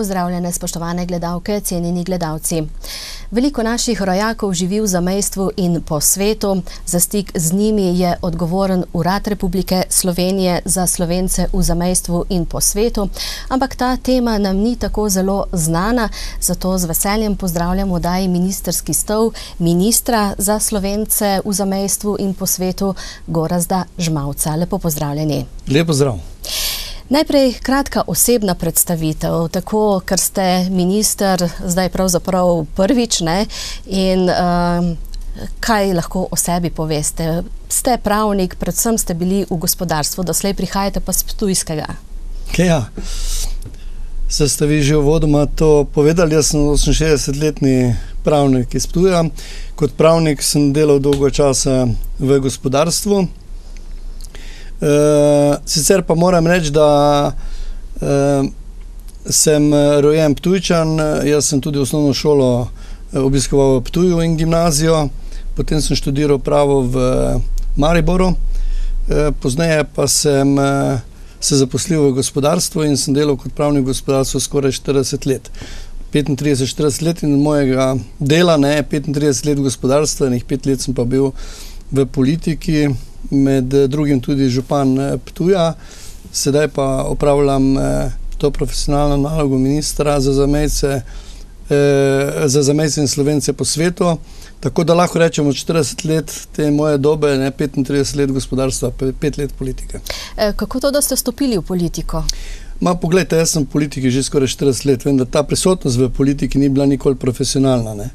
pozdravljene, spoštovane gledalke, cenjeni gledalci. Veliko naših rojakov živi v zamejstvu in po svetu. Za stik z njimi je odgovoren Urad Republike Slovenije za slovence v zamejstvu in po svetu, ampak ta tema nam ni tako zelo znana, zato z veseljem pozdravljamo daj ministerski stol ministra za slovence v zamejstvu in po svetu Gorazda Žmavca. Lepo pozdravljeni. Lepo zdrav. Najprej kratka osebna predstavitev, tako ker ste minister zdaj pravzaprav prvič ne, in uh, kaj lahko o sebi poveste. Ste pravnik, predvsem ste bili v gospodarstvu, doslej prihajate pa z Ptujskega. Ja, se ste vi že uvodoma to povedali, jaz sem 68-letni pravnik iz Ptuja. Kot pravnik sem delal dolgo časa v gospodarstvu. Uh, sicer pa moram reči, da uh, sem rojen Ptujčan, jaz sem tudi osnovno šolo obiskoval v Ptuju in gimnazijo, potem sem študiral pravo v Mariboru, uh, pozneje pa sem uh, se zaposlil v gospodarstvu in sem delal kot pravnik v gospodarstvu skoraj 40 let. 35-40 let in mojega dela, ne 35 let gospodarstva, in 5 let sem pa bil v politiki med drugim tudi župan eh, Ptuja, sedaj pa opravljam eh, to profesionalno nalogo ministra za zamejce, eh, za zamejce in slovence po svetu. Tako da lahko rečemo 40 let te moje dobe, ne 35 let gospodarstva, 5 let politike. Kako to, da ste stopili v politiko? Ma, poglejte, jaz sem v politiki že skoraj 40 let, vendar ta prisotnost v politiki ni bila nikoli profesionalna. Ne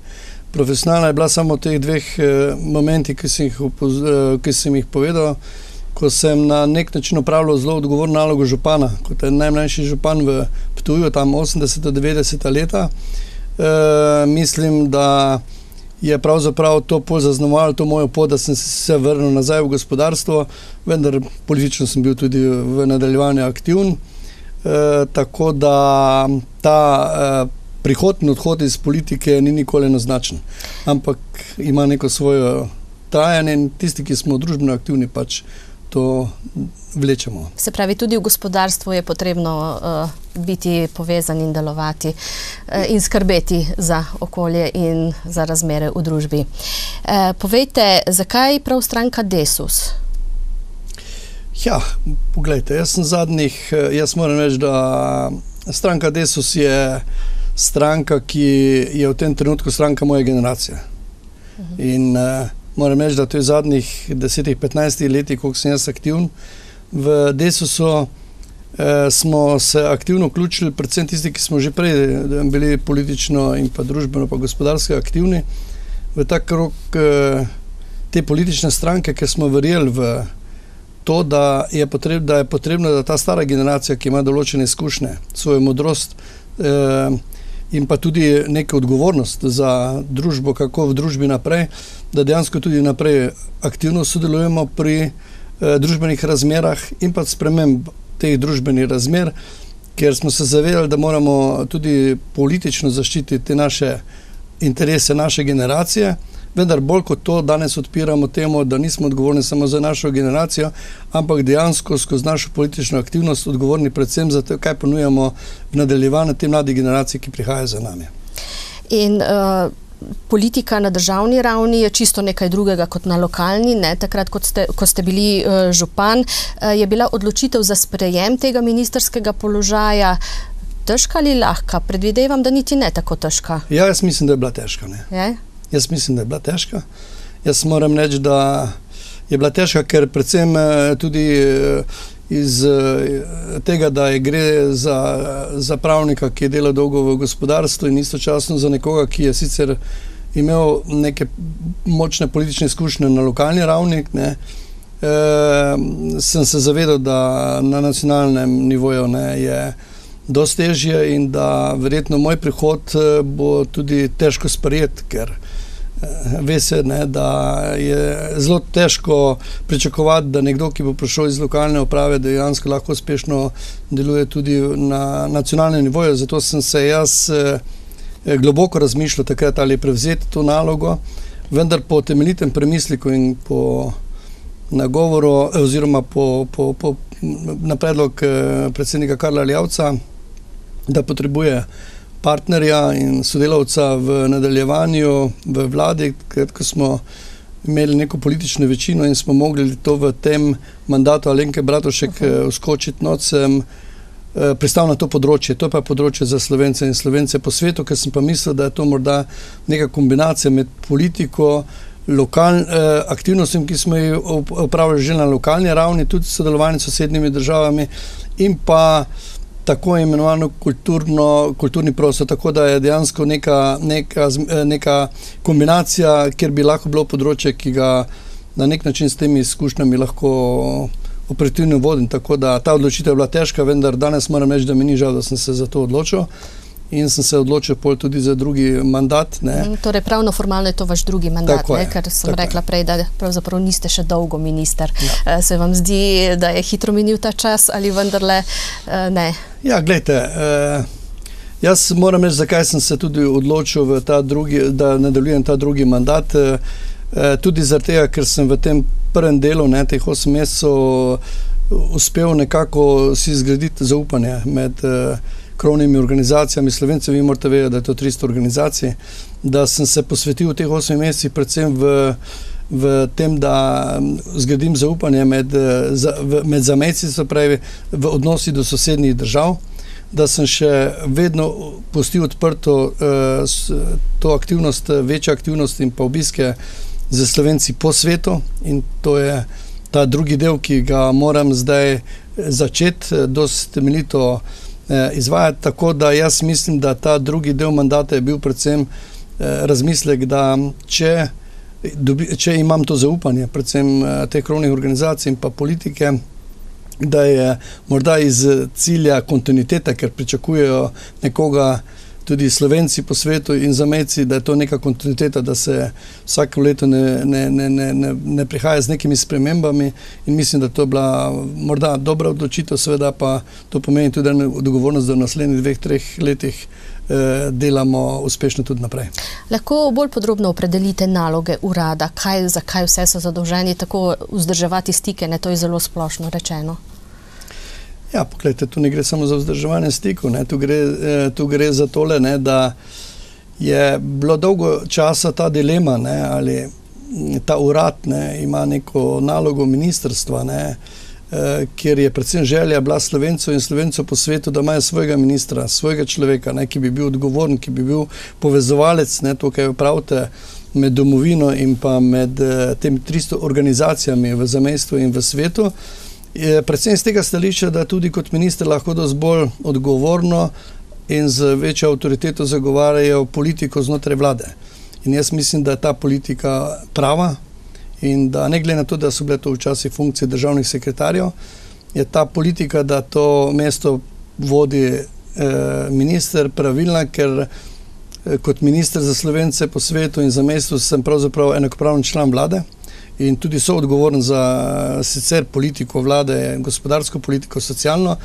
profesionalna je bila samo v teh dveh eh, momentih, ki sem, eh, ki sem jih povedal. Ko sem na nek način upravljal zelo odgovorno nalogo župana, kot je najmlajši župan v Ptuju, tam 80-90 leta, e, mislim, da je pravzaprav to zaznamovalo to mojo pot, da sem se vrnil nazaj v gospodarstvo, vendar politično sem bil tudi v nadaljevanju aktiven. E, tako da ta e, prihod in odhod iz politike ni nikoli naznačen, ampak ima neko svojo trajanje in tisti, ki smo družbeno aktivni, pač to vlečemo. Se pravi, tudi v gospodarstvu je potrebno uh, biti povezan in delovati uh, in skrbeti za okolje in za razmere v družbi. Uh, povejte, zakaj prav stranka Desus? Ja, pogledajte, jaz sem zadnjih, jaz moram reči, da stranka Desus je stranka, ki je v tem trenutku stranka moje generacije. In uh, moram reči, da to je zadnjih 10-15 letih, koliko sem jaz aktiven v Desusu, uh, smo se aktivno vključili, predvsem tisti, ki smo že prej bili politično in pa družbeno, pa gospodarsko aktivni v ta krok uh, te politične stranke, ker smo verjeli v to, da je, potreb, da je potrebno, da ta stara generacija, ki ima določene izkušnje, svojo modrost, uh, in pa tudi neka odgovornost za družbo, kako v družbi naprej, da dejansko tudi naprej aktivno sodelujemo pri eh, družbenih razmerah in pa sprememb teh družbenih razmer, ker smo se zavedali, da moramo tudi politično zaščititi naše interese, naše generacije. Vendar bolj kot to danes odpiramo temu, da nismo odgovorni samo za našo generacijo, ampak dejansko skozi našo politično aktivnost odgovorni predvsem za to, kaj ponujamo v nadaljevanju te mlade generacije, ki prihajajo za nami. In, uh... Politika na državni ravni je čisto nekaj drugega kot na lokalni. Ne? Takrat, ko ste, ko ste bili uh, župan, uh, je bila odločitev za sprejem tega ministerskega položaja težka ali lahka? Predvidevam, da niti ne tako težka. Ja, jaz mislim, da je bila težka. Jaz mislim, da je bila težka. Jaz moram reči, da je bila težka, ker predvsem eh, tudi eh, iz eh, tega, da je gre za, za pravnika, ki je delal dolgo v gospodarstvu in istočasno za nekoga, ki je sicer imel neke močne politične izkušnje na lokalni ravni. Ne, e, sem se zavedal, da na nacionalnem nivoju ne, je dosti težje in da verjetno moj prihod bo tudi težko sprejet, ker ve se, ne, da je zelo težko pričakovati, da nekdo, ki bo prišel iz lokalne uprave, dejansko lahko uspešno deluje tudi na nacionalnem nivoju. Zato sem se jaz eh, globoko razmišljal takrat ali prevzeti to nalogo, vendar po temeljitem premisliku in po nagovoru, oziroma po, po, po, na predlog eh, predsednika Karla Ljavca, da potrebuje partnerja in sodelavca v nadaljevanju v vladi, ker smo imeli neko politično večino in smo mogli to v tem mandatu Alenke Bratošek uskočiti eh, noč, sem eh, pristal na to področje. To pa je področje za Slovence in Slovence po svetu, ker sem pa mislil, da je to morda neka kombinacija med politiko, lokal, eh, aktivnostmi, ki smo jih upravljali že na lokalni ravni, tudi sodelovanje s sosednjimi državami in pa tako imenovano kulturno, kulturni prostor, tako da je dejansko neka, neka, eh, neka kombinacija, kjer bi lahko bilo področje, ki ga na nek način s temi izkušnjami lahko operativno vodim. Tako da ta odločitev je bila težka, vendar danes moram reči, da mi ni žal, da sem se za to odločil in sem se odločil tudi za drugi mandat. Ne. Mhm, torej, pravno formalno je to vaš drugi mandat, ne, ker sem rekla je. prej, da pravzaprav niste še dolgo minister. Ja. Eh, se vam zdi, da je hitro minil ta čas ali vendarle eh, ne? Ja, gledajte. Eh, jaz moram reči, zakaj sem se tudi odločil, drugi, da nadaljujem ta drugi mandat. Tudi zaradi tega, ker sem v tem prvem delu, ne, teh osem mesecev, uspel nekako si zgraditi zaupanje med krovnimi organizacijami Slovencev, vi morate vedeti, da je to 300 organizacij, da sem se posvetil teh 8 mesecih predvsem v, v tem, da zgradim zaupanje med, med zamejci, se pravi v odnosi do sosednjih držav, da sem še vedno pustil odprto uh, to aktivnost, večjo aktivnost in pa obiske za Slovenci po svetu in to je ta drugi del, ki ga moram zdaj začeti, dosti temeljito Eh, izvajati. Tako da jaz mislim, da ta drugi del mandata je bil predvsem eh, razmislek, da če, dobi, če imam to zaupanje, predvsem eh, teh krovnih organizacij in pa politike. Da je morda iz cilja kontinuitete, ker pričakujejo nekoga, tudi slovenci po svetu in zamejci, da je to neka kontinuiteta, da se vsako leto ne, ne, ne, ne, ne, ne prihaja z nekimi spremembami. In mislim, da to je bila morda dobra odločitev, seveda pa to pomeni tudi odgovornost, da v naslednjih dveh, treh letih eh, delamo uspešno tudi naprej. Lahko bolj podrobno opredelite naloge urada, kaj, zakaj vse so zadolženi, tako vzdrževati stike, ne to je zelo splošno rečeno. Ja, pogledajte, tu ne gre samo za vzdrževanje stikov, tu, eh, tu gre za tole, ne, da je bilo dolgo časa ta dilema, ne, ali ta urad ne, ima neko nalogo ministrstva, ne, eh, kjer je predvsem želja bila slovencev in slovencev po svetu, da imajo svojega ministra, svojega človeka, ne, ki bi bil odgovoren, ki bi bil povezovalec, ne, to, kaj pravite, med domovino in pa med eh, temi 300 organizacijami v zamestju in v svetu. je predvsem iz tega stališča, da tudi kot minister lahko dosti bolj odgovorno in z večjo avtoriteto zagovarjajo politiko znotraj vlade. In jaz mislim, da je ta politika prava in da ne glede na to, da so bile to včasih funkcije državnih sekretarjev, je ta politika, da to mesto vodi eh, minister pravilna, ker eh, kot minister za slovence po svetu in za mesto sem pravzaprav enakopravni član vlade in tudi so odgovorni za sicer politiko vlade, gospodarsko politiko, socialno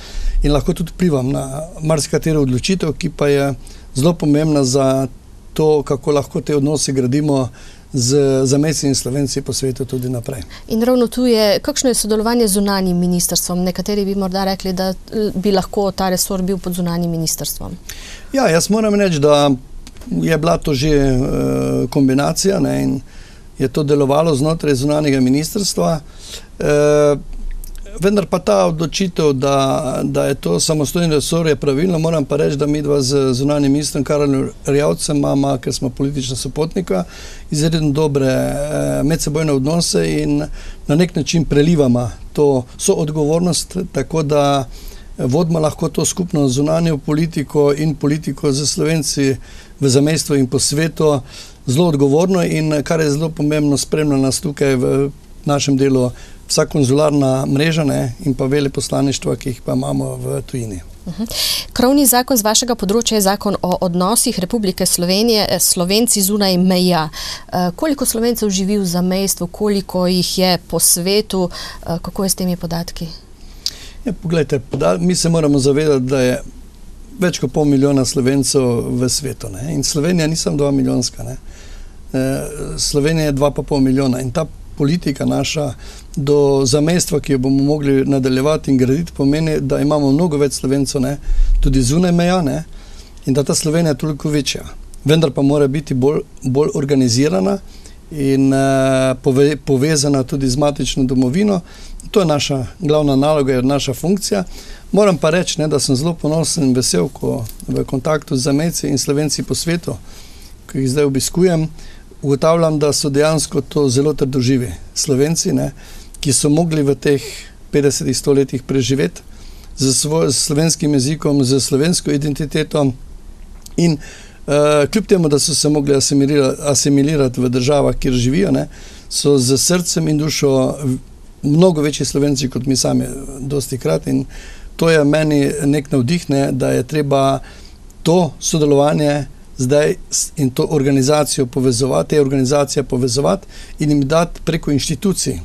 in lahko tudi vplivam na marsikatero odločitev, ki pa je zelo pomembna za to, kako lahko te odnose gradimo z zameci in slovenci po svetu tudi naprej. In ravno tu je, kakšno je sodelovanje z zunanjim ministrstvom? Nekateri bi morda rekli, da eh, bi lahko ta resor bil pod zunanjim ministrstvom. Ja, jaz moram reči, da je bila to že uh, kombinacija ne, in uh, je to delovalo znotraj zunanjega ministrstva. E, vendar pa ta odločitev, da, da je to samostojni resor, je pravilno. Moram pa reči, da mi dva z zunanjim ministrom Karolom Rjavcem imamo, ker smo politična sopotnika, izredno dobre e, medsebojne odnose in na nek način prelivamo to soodgovornost, tako da vodimo lahko to skupno zunanjo politiko in politiko za slovenci v zamestju in po svetu zelo odgovorno in kar je zelo pomembno, spremlja nas tukaj v našem delu vsa konzularna mreža ne, in pa veleposlaništva, ki jih pa imamo v tujini. Mhm. Krovni zakon z vašega področja je zakon o odnosih Republike Slovenije eh, Slovenci zunaj meja. Eh, koliko Slovencev živi v zamejstvu, koliko jih je po svetu, eh, kako je s temi podatki? Ja, poglejte, mi se moramo zavedati, da je več kot pol milijona slovencev v svetu. Ne? In Slovenija ni samo dva milijonska. Ne? Slovenija je dva pa pol milijona in ta politika naša do zamestva, ki jo bomo mogli nadaljevati in graditi, pomeni, da imamo mnogo več slovencev, ne, tudi zunaj meja, ne, in da ta Slovenija je toliko večja. Vendar pa mora biti bolj, bolj organizirana in uh, pove, povezana tudi z matično domovino. To je naša glavna naloga, je naša funkcija. Moram pa reči, ne, da sem zelo ponosen in vesel, ko v kontaktu z zameci in slovenci po svetu, ki jih zdaj obiskujem, ugotavljam, da so dejansko to zelo trdoživi slovenci, ne, ki so mogli v teh 50 stoletjih preživeti z, svoj, z slovenskim jezikom, z slovensko identiteto in uh, kljub temu, da so se mogli asimilirati v državah, kjer živijo, ne, so z srcem in dušo mnogo večji slovenci kot mi sami, dosti krat in to je meni nek navdih, ne, da je treba to sodelovanje zdaj in to organizacijo povezovati, te organizacije povezovati in jim dati preko inštitucij,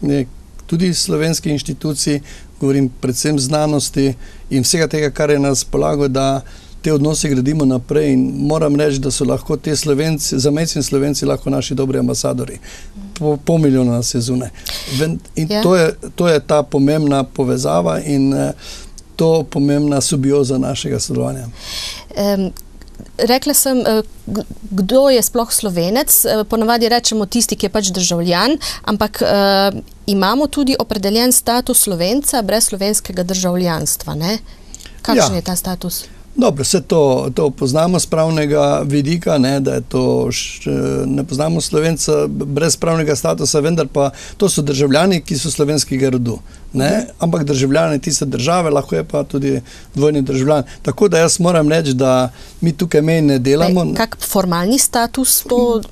ne, tudi slovenskih inštitucij, govorim predvsem znanosti in vsega tega, kar je nas polago, da te odnose gradimo naprej in moram reči, da so lahko te slovenci, zameci in slovenci lahko naši dobri ambasadori. Po, po milijona nas je zune. In ja. to, je, to je ta pomembna povezava in uh, to pomembna subioza našega sodelovanja. Um. Rekla sem, eh, kdo je sploh slovenec. Eh, ponavadi rečemo tisti, ki je pač državljan, ampak uh, imamo tudi opredeljen status slovenca brez slovenskega državljanstva. Ne? Kakšen ja. je ta status? Dobro, vse to, to poznamo z pravnega vidika, ne, da to š, ne poznamo slovenca brez pravnega statusa, vendar pa to so državljani, ki so slovenskega rodu. Ne, ampak državljani tiste države, lahko je pa tudi dvojni državljan. Tako da jaz moram reči, da mi tukaj mej ne delamo. Kak formalni status to?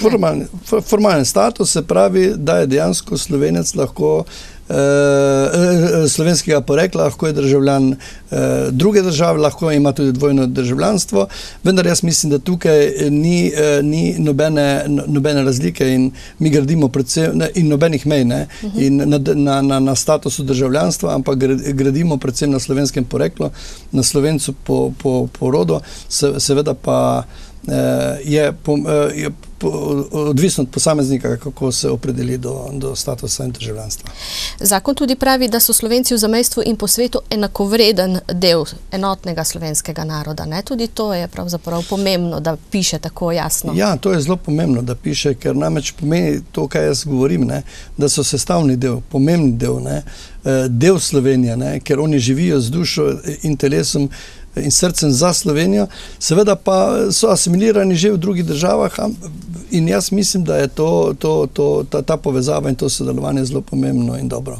Formalni, formalni status se pravi, da je dejansko slovenec lahko uh, slovenskega porekla, lahko je državljan uh, druge države, lahko ima tudi dvojno državljanstvo, vendar jaz mislim, da tukaj ni, ni nobene, nobene razlike in mi gradimo predvsem in nobenih mej ne, mhm. in na, na, na, na statusu državljanstva, ampak gradimo predvsem na slovenskem poreklu, na slovencu po, po, po rodu, se, seveda pa je, po, je odvisno od posameznika, kako se opredeli do, do statusa in državljanstva. Zakon tudi pravi, da so Slovenci v zamestvu in po svetu enakovreden del enotnega slovenskega naroda. Ne? Tudi to je pravzaprav pomembno, da piše tako jasno. Ja, to je zelo pomembno, da piše, ker namreč pomeni to, kaj jaz govorim, ne? da so sestavni del, pomembni del, ne? Eh, del Slovenije, ne? ker oni živijo z dušo in telesom in srcem za Slovenijo, seveda pa so asimilirani že v drugih državah in jaz mislim, da je to, to, to, ta, ta povezava in to sodelovanje zelo pomembno in dobro.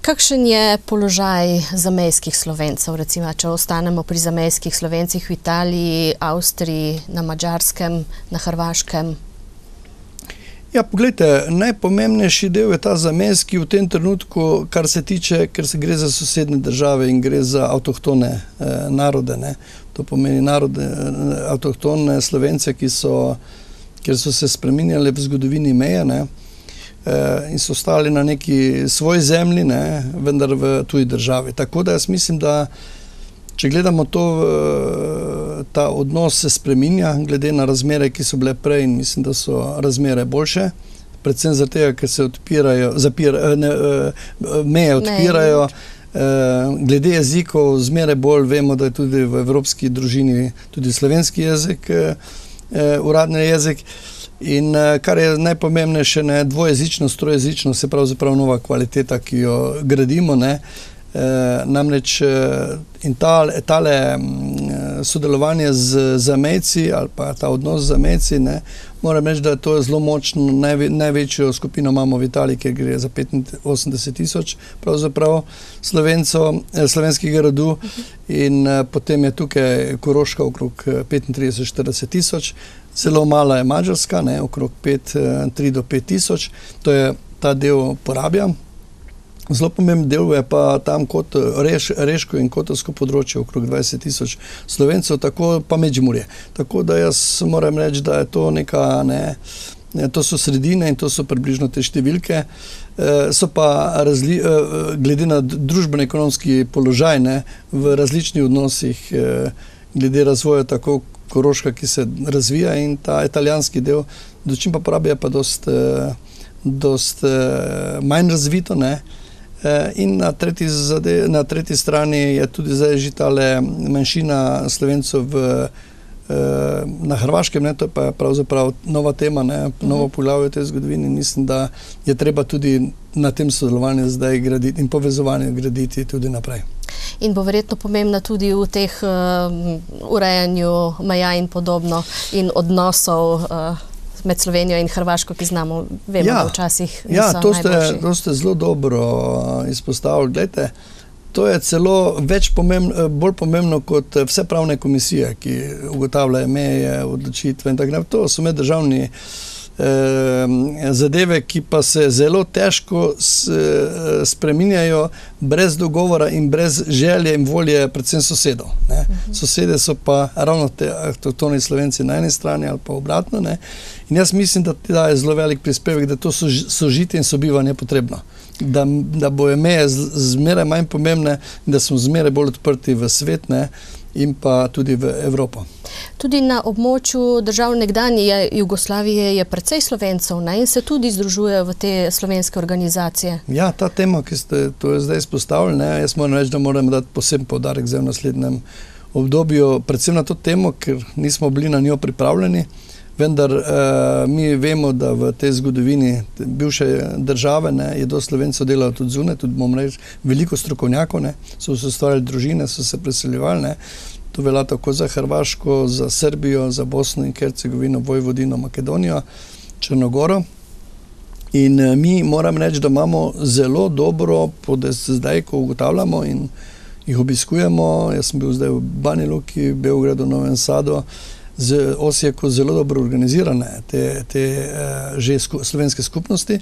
Kakšen je položaj zamejskih slovencev, recimo, če ostanemo pri zamejskih slovencih v Italiji, Avstriji, na Mačarskem, na Hrvaškem? Ja, poglejte, najpomembnejši del je ta zamejski v tem trenutku, kar se tiče, ker se gre za sosednje države in gre za avtohtone eh, narode. Ne. To pomeni narode, eh, avtohtone slovence, ki so, so se spremenjali v zgodovini meje ne, eh, in so stali na neki svoji zemlji, ne, vendar v tuji državi. Tako da jaz mislim, da če gledamo to, eh, ta odnos se spreminja, glede na razmere, ki so bile prej, in mislim, da so razmere boljše. Predvsem zato, ker se odpirajo, zapira, eh, ne, eh, meje odpirajo. Ne. Glede jezikov, zmeraj bolj vemo, da je tudi v evropski družini tudi slovenski jezik, uradni jezik. In kar je najpomembnejše, ne, dvojezičnost, trojezičnost je pravzaprav nova kvaliteta, ki jo gradimo. Ne. Eh, namreč eh, in ta, tale mm, sodelovanje z zamejci ali pa ta odnos z zamejci, ne, moram reči, da je to zelo močno, najve, največjo skupino imamo v Italiji, ker gre za 85 tisoč eh, slovenskih rodu. In potem je tukaj Koroška okrog 35-40 tisoč, zelo mala je Mačarska, okrog 3 do 5 tisoč, to je ta del porablja. Zelo pomemben del je pa tam kot reš, Reško in Kotovsko področje, okrog 20 tisoč slovencev, tako pa Međimurje. Tako da jaz moram reči, da je to neka, ne, to so sredine in to so približno te številke. E, so pa razli, e, glede na družbeno-ekonomski položaj ne, v različnih odnosih, glede razvoja, tako Koroška, ki se razvija in ta italijanski del, dočim pa pravi, je pa dost, dost manj razvito. Ne? In na tretji, zade, na tretji strani je tudi zdaj že ta manjšina slovencev v, na Hrvaškem, ne, to pa je pravzaprav nova tema, ne, novo mhm. poglavje te zgodovine. Mislim, da je treba tudi na tem sodelovanju zdaj graditi in povezovanju graditi tudi naprej in bo verjetno pomembna tudi v teh uh, urejanju meja in podobno in odnosov. Uh, Med Slovenijo in Hrvaško, ki znamo, vemo, ja, da včasih. Ja, to ste, to ste zelo dobro uh, izpostavili. Glede, to je celo pomembno, bolj pomembno kot vse pravne komisije, ki ugotavljajo meje, odločitve in tako naprej. To so meddržavni zadeve, ki pa se zelo težko eh, spreminjajo brez dogovora in brez želje in volje, predvsem sosedov. Ne. Mhm. Sosede so pa ravno te avtohtoni slovenci na eni strani ali pa obratno. Ne. In jaz mislim, da ti daje zelo velik prispevek, da to sožitje in sobivanje je potrebno. Da, da bojo meje zmeraj manj pomembne in da smo zmeraj bolj odprti v svet. Ne in pa tudi v Evropo. Tudi na območju držav nekdanje Jugoslavije je precej slovencev ne? in se tudi združujejo v te slovenske organizacije. Ja, ta tema, ki ste to zdaj izpostavili, ne? jaz moram reči, da moram dati poseben podarek za v naslednjem obdobju, predvsem na to temo, ker nismo bili na njo pripravljeni. Vendar uh, mi vemo, da v tej zgodovini bivše države ne, je do slovencev delalo tudi zunaj, tudi bomo rekli, veliko strokovnjakov, ne, so se ustvarjali družine, so se preseljevali. Ne. To velja tako za Hrvaško, za Srbijo, za Bosno in Hercegovino, Vojvodino, Makedonijo, Črnogoro. In uh, mi moram reči, da imamo zelo dobro, zdaj, ko ugotavljamo in jih obiskujemo. Jaz sem bil zdaj v Bani Luki, Beogradu, Novem Sadu z Osijeku zelo dobro organizirane te, te uh, že sku, slovenske skupnosti.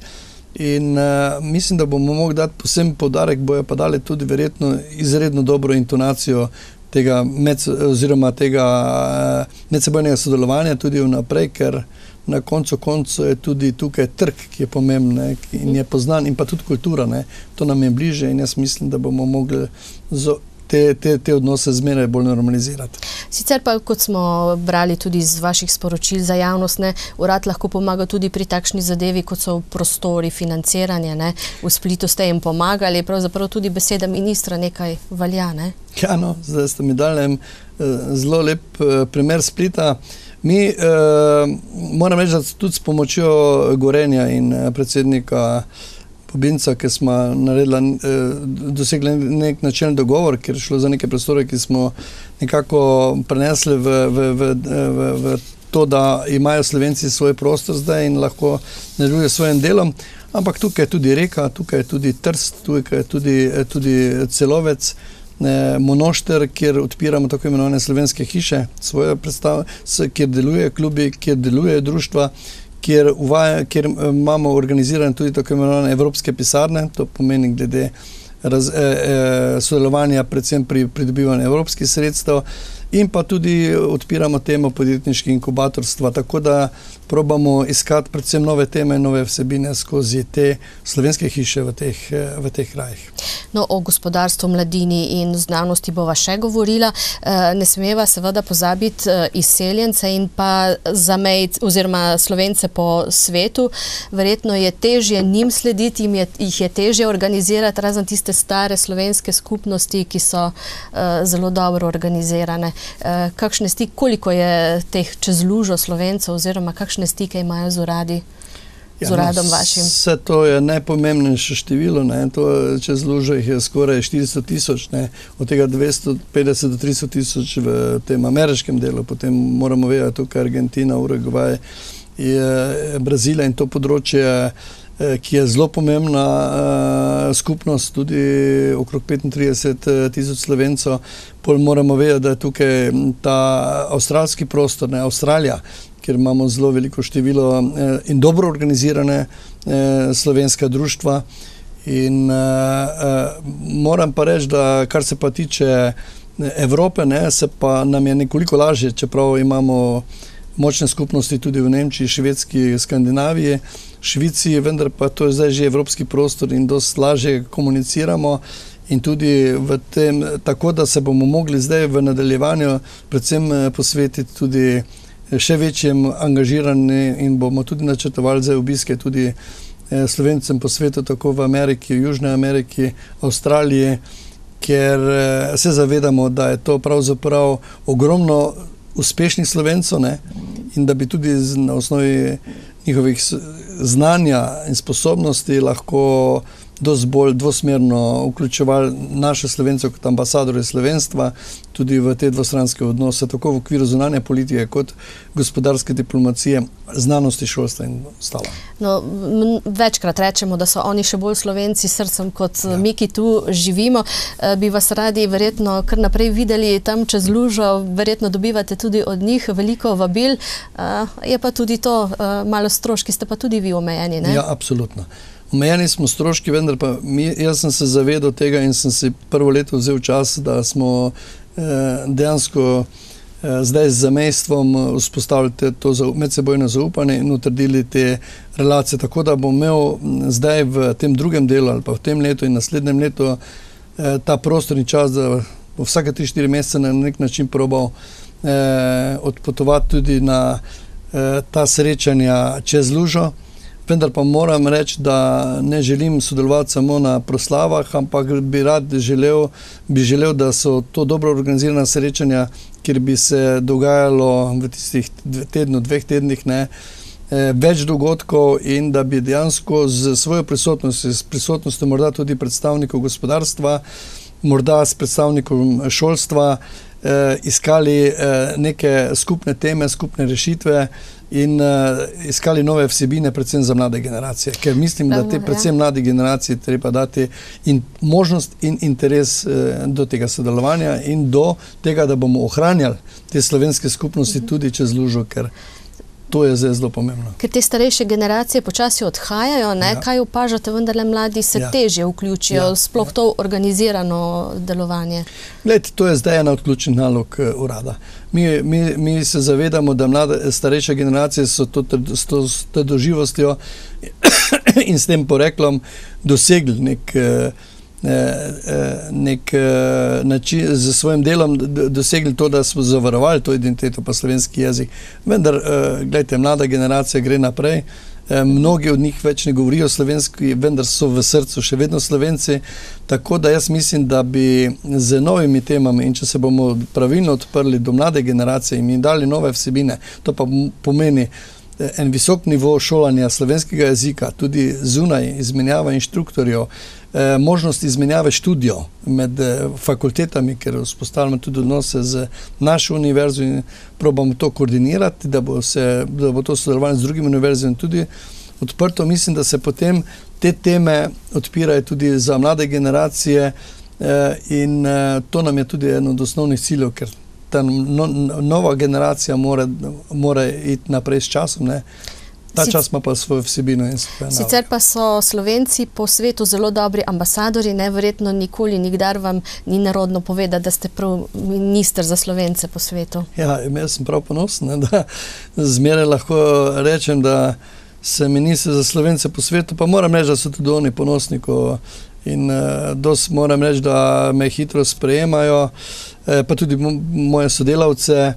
In uh, mislim, da bomo mogli dati poseben podarek, bojo pa dali tudi verjetno izredno dobro intonacijo tega, med, oziroma tega uh, medsebojnega sodelovanja tudi vnaprej, ker na koncu koncu je tudi tukaj trg, ki je pomemben in je poznan, in pa tudi kultura, ne. to nam je bliže in jaz mislim, da bomo mogli z te, te, te odnose zmeraj bolj normalizirati. Sicer pa, kot smo brali tudi iz vaših sporočil za javnost, ne, urad lahko pomaga tudi pri takšni zadevi, kot so prostori, financiranje. Ne. V Splitu ste jim pomagali, pravzaprav tudi beseda ministra nekaj valja. Ne. Ja, no, zdaj ste mi dali en uh, zelo lep uh, primer Splita. Mi uh, moramo reči, da tudi s pomočjo Gorenja in uh, predsednika Kubinca, ki smo naredili, eh, dosegli nek načelen dogovor, ker je šlo za neke prostore, ki smo nekako prenesli v, v, v, v, v to, da imajo Slovenci svoj prostor zdaj in lahko nadaljujejo s svojim delom. Ampak tukaj je tudi reka, tukaj je tudi trst, tukaj je tudi, tudi celovec. Monošter, kjer odpiramo tako imenovane slovenske hiše, predstav, kjer delujejo klubi, kjer delujejo društva, kjer, uvaja, kjer eh, imamo organizirane tudi tako imenovane evropske pisarne, to pomeni glede raz, eh, eh, sodelovanja, predvsem pri pridobivanju evropskih sredstev, in pa tudi odpiramo temo podjetniškega inkubatorstva. Tako da probamo iskati predvsem nove teme, nove vsebine skozi te slovenske hiše v teh, v teh krajih. No, o gospodarstvu, mladini in znanosti bova še govorila. Eh, ne smeva seveda pozabiti eh, izseljence in pa zamejt oziroma slovence po svetu. Verjetno je težje njim slediti, jim je, jih je težje organizirati, razen tiste stare slovenske skupnosti, ki so uh, zelo dobro organizirane. Uh, kakšne stike, koliko je teh čez lužo slovencev oziroma kakšne stike imajo z uradi? Z ja, uradom no, vašim. Vse to je najpomembnejše število. To, če zložaj je skoraj 400 tisoč, od tega 250 do 300 tisoč v tem ameriškem delu, potem moramo vedeti, tukaj Argentina, Urugvaj, Brazilija in to področje, eh, ki je zelo pomembna uh, skupnost, tudi okrog 35 eh, tisoč slovencev. Pol moramo vedeti, da je tukaj ta avstralski prostor, ne Avstralija kjer imamo zelo veliko število eh, in dobro organizirane eh, slovenska društva. In uh, uh, moram pa reči, da kar se pa tiče Evrope, ne, se pa nam je nekoliko lažje, čeprav imamo močne skupnosti tudi v Nemčiji, Švedski, Skandinaviji, Švici, vendar pa to je zdaj že evropski prostor in dosti lažje komuniciramo in tudi v tem, tako da se bomo mogli zdaj v nadaljevanju predvsem posvetiti tudi še večjem angažiranju in bomo tudi načrtovali za obiske tudi slovencem po svetu, tako v Ameriki, v Južni Ameriki, Avstraliji, ker se zavedamo, da je to pravzaprav ogromno uspešnih slovencov ne? in da bi tudi na osnovi njihovih znanja in sposobnosti lahko dosti bolj dvosmerno vključevali naše slovence kot ambasadore slovenstva tudi v te dvostranske odnose, tako v okviru zunanje politike kot gospodarske diplomacije, znanosti, šolstva in ostalo. No, večkrat rečemo, da so oni še bolj slovenci srcem kot ja. mi, ki tu živimo. E, bi vas radi verjetno kar naprej videli tam čez lužo, verjetno dobivate tudi od njih veliko vabil, e, je pa tudi to e, malo stroški, ste pa tudi vi omejeni, ne? Ja, absolutno. Omejeni smo stroški, vendar pa mi, jaz sem se zavedal tega in sem si prvo leto vzel čas, da smo eh, dejansko eh, zdaj z zamestvom vzpostavili to za, medsebojno zaupanje in utrdili te relacije. Tako da bom imel zdaj v tem drugem delu ali pa v tem letu in naslednjem letu eh, ta prostorni čas, da bo vsake 3-4 mesece na nek način probal eh, odpotovati tudi na eh, ta srečanja čez lužo. Vendar pa moram reči, da ne želim sodelovati samo na proslavah, ampak bi rad želel, bi želel, da so to dobro organizirana srečanja, kjer bi se dogajalo v tistih tednu, dveh tednih ne, eh, več dogodkov in da bi dejansko z svojo prisotnostjo, s prisotnostjo morda tudi predstavnikov gospodarstva, morda s predstavnikom šolstva, eh, iskali eh, neke skupne teme, skupne rešitve in uh, iskali nove vsebine, predvsem za mlade generacije. Ker mislim, da te predvsem ja. mladi generaciji treba dati in možnost in interes uh, do tega sodelovanja in do tega, da bomo ohranjali te slovenske skupnosti mhm. tudi čez lužo, ker To je zdaj zelo pomembno. Ker te starejše generacije počasi odhajajo, ja. kaj opažate, vendar le mladi se ja. teže vključijo, ja. sploh ja. to organizirano delovanje? Gled, to je zdaj ena od ključnih nalog uh, urada. Mi, mi, mi se zavedamo, da mlade, starejše generacije so to, s to, to doživostjo in s tem poreklom dosegli nek. Uh, nek način, z svojim delom dosegli to, da smo zavarovali to identiteto, pa slovenski jezik. Vendar, gledajte, mlada generacija gre naprej. Mnogi od njih več ne govorijo slovenski, vendar so v srcu še vedno slovenci. Tako da jaz mislim, da bi z novimi temami in če se bomo pravilno odprli do mlade generacije in jim dali nove vsebine, to pa pomeni en visok nivo šolanja slovenskega jezika, tudi zunaj izmenjava inštruktorjev, Eh, možnost izmenjave študijev med eh, fakultetami, ker vzpostavljamo tudi odnose z našo univerzo in probamo to koordinirati, da bo, se, da bo to sodelovanje z drugimi univerzami tudi odprto. Mislim, da se potem te teme odpirajo tudi za mlade generacije eh, in to nam je tudi eno od osnovnih ciljev, ker ta no, nova generacija mora, mora iti naprej s časom. Ne? Ta Sic čas ima pa svojo vsebino in svoje. Sicer pa so Slovenci po svetu zelo dobri ambasadori, neverjetno nikoli, nikdar vam ni narodno povedati, da ste prav minister za Slovence po svetu. Ja, jaz sem prav ponosen, da zmeraj lahko rečem, da sem minister za Slovence po svetu, pa moram reči, da so tudi oni ponosni. In uh, dosti moram reči, da me hitro sprejemajo, eh, pa tudi moje sodelavce.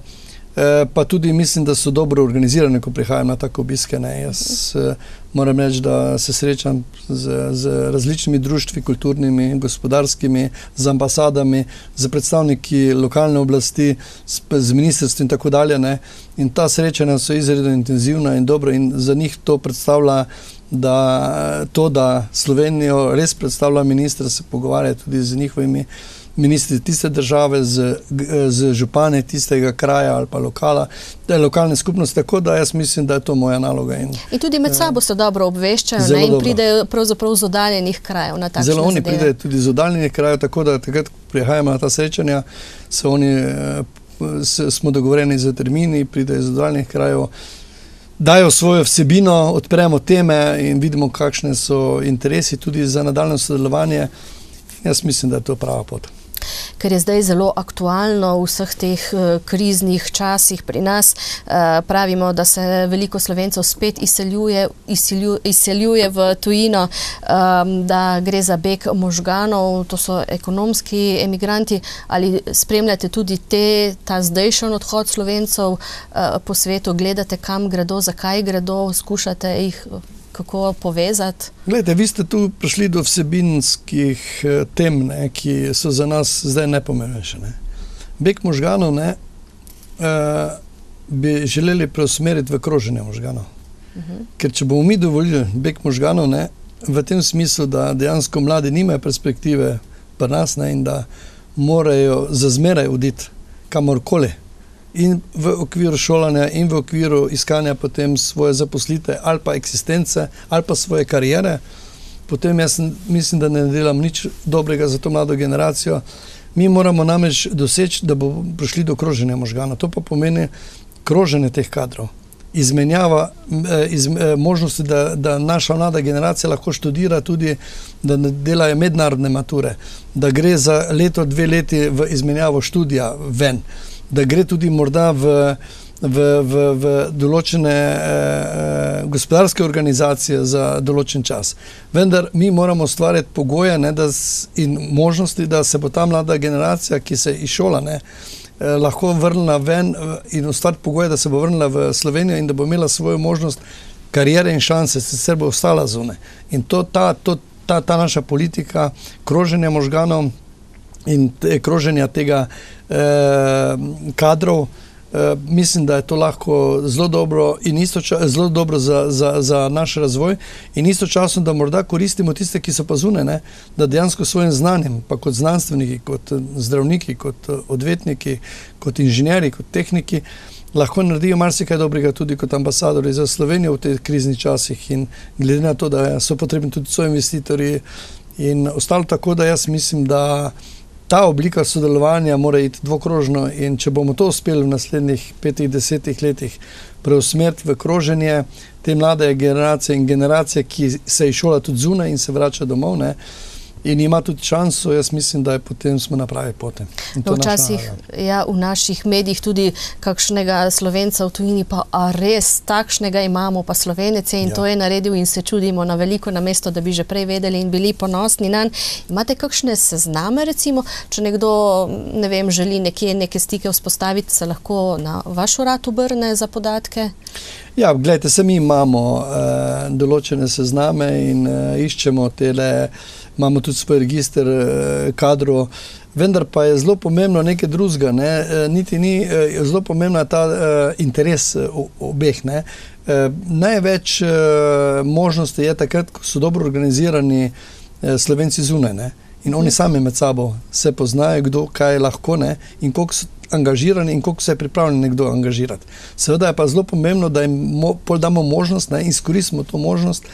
Eh, pa tudi mislim, da so dobro organizirane, ko prihajam na tako obiske. Ne. Jaz uh, moram reči, da se srečam z, z različnimi društvi, kulturnimi, gospodarskimi, z ambasadami, z predstavniki lokalne oblasti, z, z ministrstvi in tako dalje. Ne. In ta srečanja so izredno intenzivna in dobra in za njih to predstavlja. Da to, da Slovenijo res predstavlja ministr, se pogovarja tudi z njihovimi uh, ministri tiste države, z, z župani tistega kraja ali pa lokala, lokalne skupnosti. Tako da jaz mislim, da je to moja naloga. In, in tudi med sabo se dobro obveščajo ne, in pridejo pravzaprav z oddaljenih krajev na ta način. Zelo oni pridejo tudi z oddaljenih krajev, tako da takrat, prihajamo na ta srečanja, so oni, smo dogovoreni za termini, pridejo iz oddaljenih krajev. Dajo svojo vsebino, odpremo teme in vidimo, kakšne so interesi tudi za nadaljne sodelovanje. Jaz mislim, da je to prava pot. Ker je zdaj zelo aktualno v vseh teh kriznih časih pri nas. Pravimo, da se veliko slovencev spet izseljuje, izseljuje, izseljuje v tujino, da gre za beg možganov, to so ekonomski emigranti. Ali spremljate tudi te, ta zdajšen odhod slovencev po svetu, gledate, kam gredo, zakaj gredo, skušate jih kako povezati? Glede, vi ste tu prišli do vsebinskih eh, tem, ne, ki so za nas zdaj najpomembnejše. Ne. Beg možganov ne, uh, bi želeli preusmeriti v kroženje možganov. Uh mhm. -huh. Ker če bomo mi dovolili beg možganov ne, v tem smislu, da dejansko mladi nimajo perspektive pri nas ne, in da morajo za zmeraj oditi kamorkoli in v okviru šolanja, in v okviru iskanja potem svoje zaposlitve ali pa eksistence ali pa svoje karijere, potem jaz mislim, da ne delam nič dobrega za to mlado generacijo. Mi moramo namreč doseči, da bo prišli do kroženja možgana. To pa pomeni kroženje teh kadrov. Izmenjava eh, iz, eh, možnosti, da, da naša mlada generacija lahko študira, tudi da delajo mednarodne mature, da gre za leto, dve leti v izmenjavo študija ven. Uh, da gre tudi morda v, v, v, v določene eh, gospodarske organizacije za določen čas. Vendar mi moramo ustvarjati pogoje ne, s, in možnosti, da se bo ta mlada generacija, ki se izšola, ne, eh, lahko vrnila ven eh, in ustvariti pogoje, da se bo vrnila v Slovenijo in da bo imela svojo možnost karijere in šanse, sicer bo ostala zunaj. In to, ta, to, ta, ta naša politika, kroženje možganov in te, kroženja tega eh, kadrov. Eh, mislim, da je to lahko zelo dobro, zelo dobro za, za, za naš razvoj, in istočasno, da morda koristimo tiste, ki so pa zunaj, da dejansko svojim znanjem, pa kot znanstveniki, kot zdravniki, kot odvetniki, kot inženirji, kot tehniki, lahko naredijo marsikaj dobrega tudi kot ambasadori za Slovenijo v teh kriznih časih. In glede na to, da so potrebni tudi svoji investitorji in ostalo tako, da jaz mislim, da ta oblika sodelovanja mora iti dvokrožno in če bomo to uspeli v naslednjih petih, desetih letih preusmeriti v kroženje te mlade generacije in generacije, ki se je šola tudi zunaj in se vrača domov, ne, uh, in ima tudi šanso, jaz mislim, da je potem smo na pravi poti. No, včasih ja, v naših medijih tudi kakšnega slovenca v tujini, pa res takšnega imamo, pa slovenece in ja. to je naredil in se čudimo na veliko, na mesto, da bi že prej vedeli in bili ponosni na njen. Imate kakšne sezname, recimo, če nekdo ne vem, želi nekje neke stike vzpostaviti, se lahko na vaš urad obrne za podatke? Ja, gledajte, se mi imamo uh, določene sezname in uh, iščemo tele imamo tudi svoj register eh, kadrov. Vendar pa je zelo pomembno nekaj drugega, ne? Eh, niti ni eh, zelo pomembno ta interes obeh. Ne? Največ možnosti je takrat, ko so dobro organizirani slovenci zunaj ne? in oni sami med sabo se poznajo, kdo kaj lahko ne? in koliko so angažirani in koliko se je pripravljen nekdo angažirati. Seveda je pa zelo pomembno, da jim mo damo možnost in izkoristimo to možnost,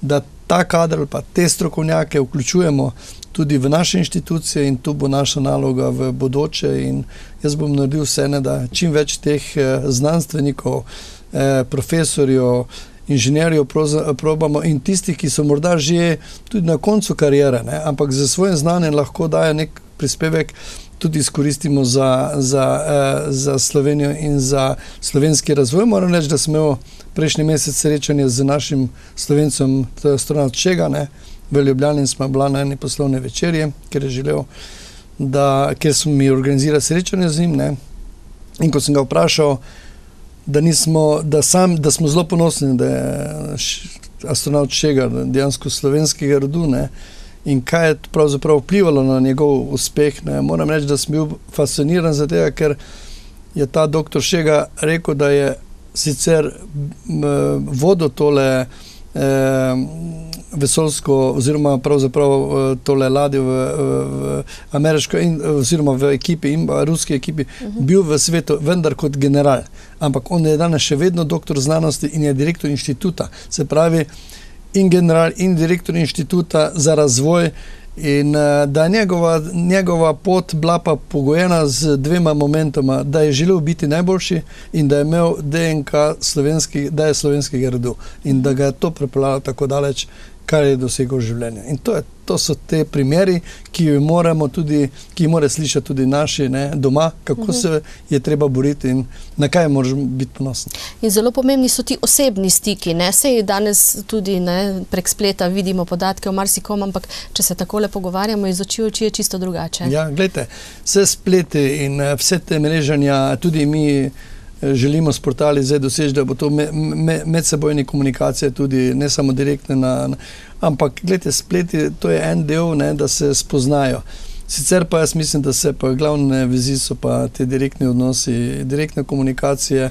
da ta kader ali pa te strokovnjake vključujemo tudi v naše inštitucije in tu bo naša naloga v bodoče in jaz bom naredil vse, ne, da čim več teh eh, znanstvenikov, eh, profesorjev, inženirjev probamo in tisti, ki so morda že tudi na koncu karijere, ne, ampak za svojim znanjem lahko dajo nek prispevek, tudi izkoristimo za, za, eh, za Slovenijo in za slovenski razvoj. Moram reči, da smo imeli prejšnji mesec srečanje z našim slovencem, to je astronaut Čega, v Ljubljani smo bili na eni poslovni večerji, ker je želel, da ker smo mi organizirali srečanje z njim. Ne? In ko sem ga vprašal, da, nismo, da, sam, da smo zelo ponosni, da je astronaut Čega dejansko slovenskega rodu. Ne? in kaj je pravzaprav vplivalo na njegov uspeh. Ne. Moram reči, da sem bil fasciniran zato, ker je ta doktor Šega rekel, da je sicer vodo tole. Eh, vesolsko, oziroma pravzaprav eh, tole ladje v, v ameriško, in, oziroma v ekipi in ruski ekipi, uh mhm. -huh. bil v svetu, vendar kot general. Ampak on je danes še vedno doktor znanosti in je direktor inštituta. Se pravi, in general in direktor inštituta za razvoj. In uh, da je njegova, njegova pot bila pa pogojena z dvema momentoma, da je želel biti najboljši in da je imel DNK slovenski, da je slovenskega rodu in da ga je to pripeljalo tako daleč, kar je dosegel v življenju. In to, je, to so te primeri, ki jih moramo tudi, ki jih morajo slišati tudi naši ne, doma, kako -huh. se je treba boriti in na kaj moramo biti ponosni. In zelo pomembni so ti osebni stiki. Ne? Sej danes tudi ne, prek spleta vidimo podatke o marsikom, ampak če se tako le pogovarjamo, iz oči v oči je čisto drugače. Ja, gledajte, vse splete in eh, vse te mreženja, tudi mi želimo s portali zdaj doseči, da bo to me, me, medsebojni komunikacija tudi ne samo direktne, na, na, ampak gledajte, spleti, to je en del, ne, da se spoznajo. Sicer pa jaz mislim, da se pa glavne vezi so pa te direktne odnosi, direktne komunikacije.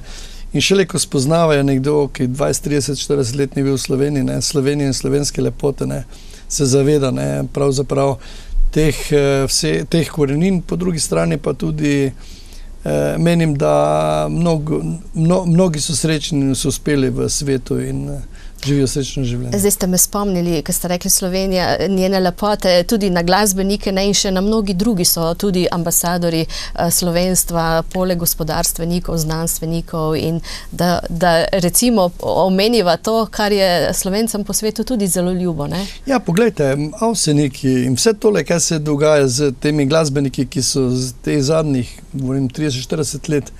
In šele ko spoznavajo nekdo, ki 20, 30, 40 let ni bil v Sloveniji, ne, Slovenije in slovenske lepote, ne, se zaveda ne, teh, eh, vse, teh korenin, po drugi strani pa tudi menim, da mnogo, mno, mnogi so srečni in so uspeli v svetu in eh, živijo srečno življenje. Zdaj ste me spomnili, ker ste rekli Slovenija, njene lepote, tudi na glasbenike ne, in še na mnogi drugi so tudi ambasadori uh, slovenstva, poleg gospodarstvenikov, znanstvenikov in da, da recimo omeniva to, kar je slovencem po svetu tudi zelo ljubo. Ne? Ja, pogledajte, avseniki in vse tole, kaj se dogaja z temi glasbeniki, ki so z teh zadnjih, govorim, 30-40 let,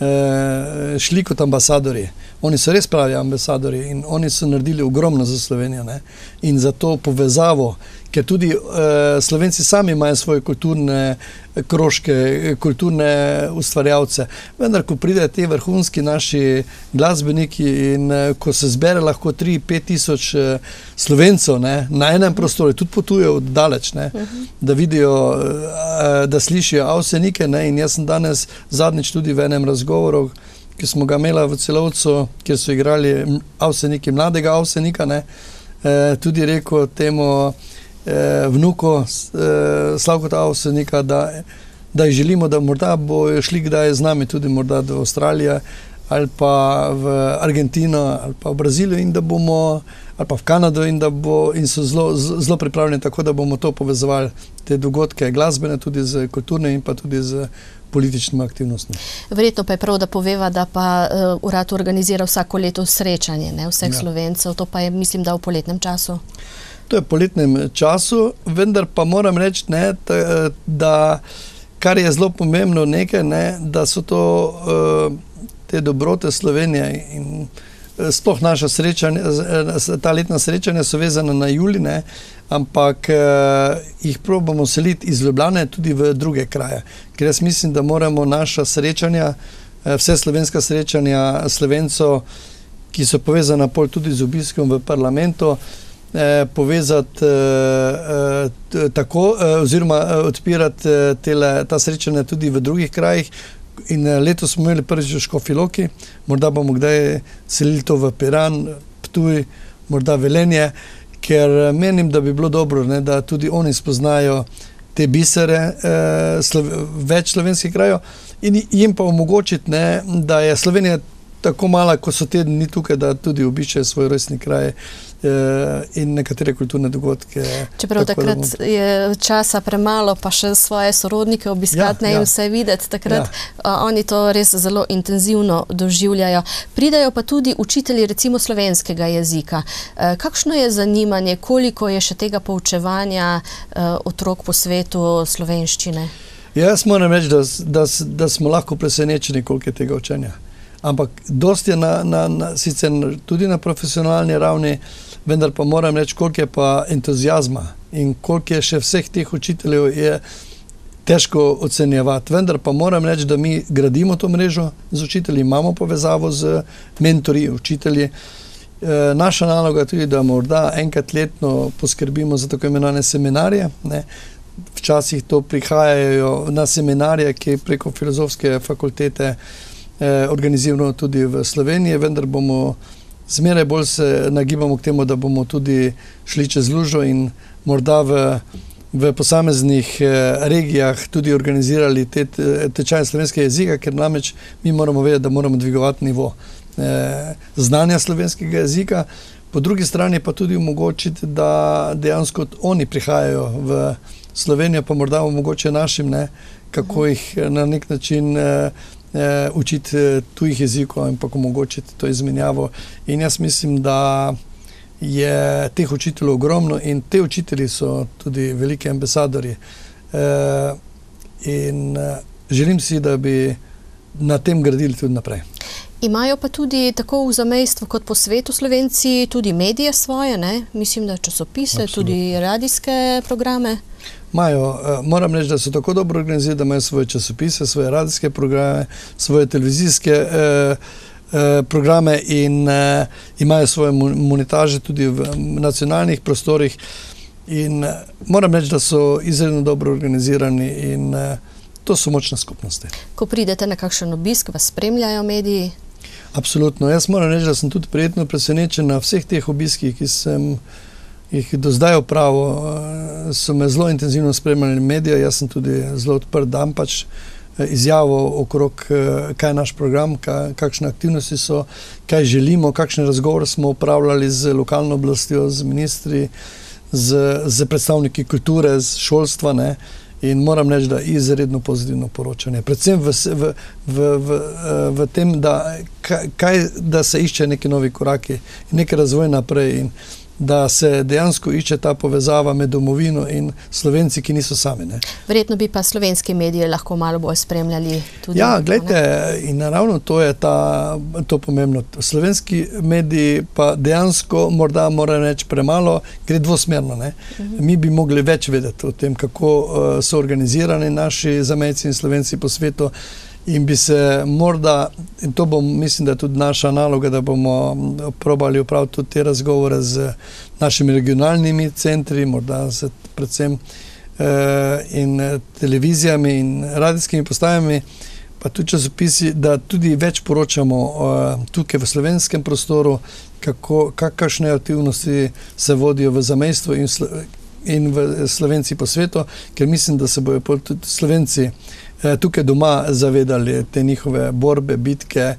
eh, šli kot ambasadori. Oni so res pravi ambasadori in oni so naredili ogromno za Slovenijo ne? in za to povezavo, ker tudi eh, Slovenci sami imajo svoje kulturne krožke, kulturne ustvarjalce. Vendar, ko pridejo ti vrhunski naši glasbeniki in eh, ko se zbere lahko 3-5 tisoč eh, Slovencev ne, na enem prostoru, tudi potujejo daleč, ne, da vidijo, eh, da slišijo avsenike. Ne, in jaz sem danes zadnjič tudi v enem razgovoru. Ki smo ga imeli v celovcu, kjer so igrali avseniki, mladega avsenika, ne, eh, tudi rekel temu, eh, vnuku eh, Slavkota Avsenika, da, da želimo, da morda bojo šli kdaj z nami tudi morda do Avstralije ali pa v Argentino ali pa v Brazilijo in da bomo ali pa v Kanado in da bo in so zelo, zelo pripravljeni tako, da bomo to povezovali, te dogodke glasbene tudi z kulturne in pa tudi z političnimi aktivnostmi. Verjetno pa je prav, da poveva, da pa uh, urad organizira vsako leto srečanje ne, vseh ja. slovencev, to pa je mislim, da v poletnem času. To je v poletnem času, vendar pa moram reči, ne, ta, da kar je zelo pomembno, nekaj, ne, da so to uh, te dobrote Slovenije in uh, sploh naša srečanja, ta letna srečanja so vezana na Juline, ampak uh, jih probamo seliti iz Ljubljane tudi v druge kraje. Ker jaz mislim, da moramo naša srečanja, uh, vse slovenska srečanja slovencev, ki so povezana tudi z obiskom v parlamentu, eh, povezati eh, eh, tako, eh, oziroma eh, odpirati eh, tele, ta srečanja tudi v drugih krajih. In eh, letos smo imeli prvič v Škofiloki, morda bomo kdaj selili to v Piran, Ptuj, morda Velenje, ker eh, menim, da bi bilo dobro, ne, da tudi oni spoznajo te bisere eh, slov, več slovenskih krajev in jim pa omogočiti, ne, da je Slovenija tako mala, kot so te dni tukaj, da tudi obiščejo svoj resni kraj. Eh, in nekatere kulturne dogodke. Čeprav tako, takrat bom... je časa premalo, pa še svoje sorodnike obiskati ja, ja. in vse videti, takrat ja. oni to res zelo intenzivno doživljajo. Pridajo pa tudi učitelji recimo slovenskega jezika. E, kakšno je zanimanje, koliko je še tega poučevanja e, otrok po svetu slovenščine? Ja, jaz moram reči, da, da, da smo lahko presenečeni, koliko je tega učenja. Ampak dosti je na, na, na, sicer tudi na profesionalni ravni, vendar pa moram reči, koliko je pa entuzijazma in koliko je še vseh teh učiteljev, je težko ocenjevati. Vendar pa moram reči, da mi gradimo to mrežo z učitelji, imamo povezavo z mentori, učitelji. E, naša naloga je tudi, da morda enkrat letno poskrbimo za tako imenovane seminarje. Ne. Včasih to prihajajo na seminarje, ki preko filozofske fakultete eh, organiziramo tudi v Sloveniji, vendar bomo zmeraj bolj se nagibamo k temu, da bomo tudi šli čez lužo in morda v, v posameznih eh, regijah tudi organizirali te tečaje slovenskega jezika, ker namreč mi moramo vedeti, da moramo dvigovati nivo eh, znanja slovenskega jezika, po drugi strani pa tudi omogočiti, da dejansko oni prihajajo v Slovenijo, pa morda omogoče našim, ne, kako jih na nek način eh, eh, učiti eh, tujih jezikov in pa omogočiti to izmenjavo. In jaz mislim, da je teh učiteljev ogromno in te učitelji so tudi veliki ambasadori. Uh, in uh, želim si, da bi na tem gradili tudi naprej. Imajo pa tudi tako v zamestvu kot po svetu Slovenci tudi medije svoje, ne? mislim, da časopise, Absolutno. tudi radijske programe. Majo, uh, moram reči, da so tako dobro organizirani, da imajo svoje časopise, svoje radijske programe, svoje televizijske uh, uh, programe in uh, imajo svoje monetaže tudi v nacionalnih prostorih. In uh, moram reči, da so izredno dobro organizirani in uh, to so močne skupnosti. Ko pridete na kakšen obisk, vas spremljajo mediji? Absolutno. Jaz moram reči, da sem tudi prijetno presenečen na vseh teh obiskih, ki sem jih do zdaj opravil. Eh, so me zelo intenzivno spremljali medije, jaz sem tudi zelo odprt, da pač eh, izjavo okrog, eh, kaj je naš program, kaj, kakšne aktivnosti so, kaj želimo, kakšne razgovore smo upravljali z lokalno oblastjo, z ministri, z, z predstavniki kulture, z šolstva. Ne. In moram reči, da je izredno pozitivno poročanje. Predvsem v, v, v, v, v tem, da, kaj, da se išče neki novi koraki neki razvoj naprej. In, da se dejansko išče ta povezava med domovino in slovenci, ki niso sami. Ne. Verjetno bi pa slovenski mediji lahko malo bolj spremljali. Tudi, ja, gledajte, in naravno to je ta, to pomembno. Slovenski mediji pa dejansko, morda moram reči, premalo gre dvosmerno. Uh mhm. Mi bi mogli več vedeti o tem, kako uh, so organizirani naši zamejci in slovenci po svetu. In bi se morda, in to bom, mislim, da je tudi naša naloga, da bomo probali upraviti tudi te razgovore z našimi regionalnimi centri, morda z predvsem eh, in eh, televizijami in radijskimi postajami, pa tudi časopisi, da tudi več poročamo eh, tukaj v slovenskem prostoru, kako, kakšne aktivnosti se vodijo v zamestvu in, in v Slovenci po svetu, ker mislim, da se bojo tudi Slovenci. Eh, tukaj doma zavedali te njihove borbe, bitke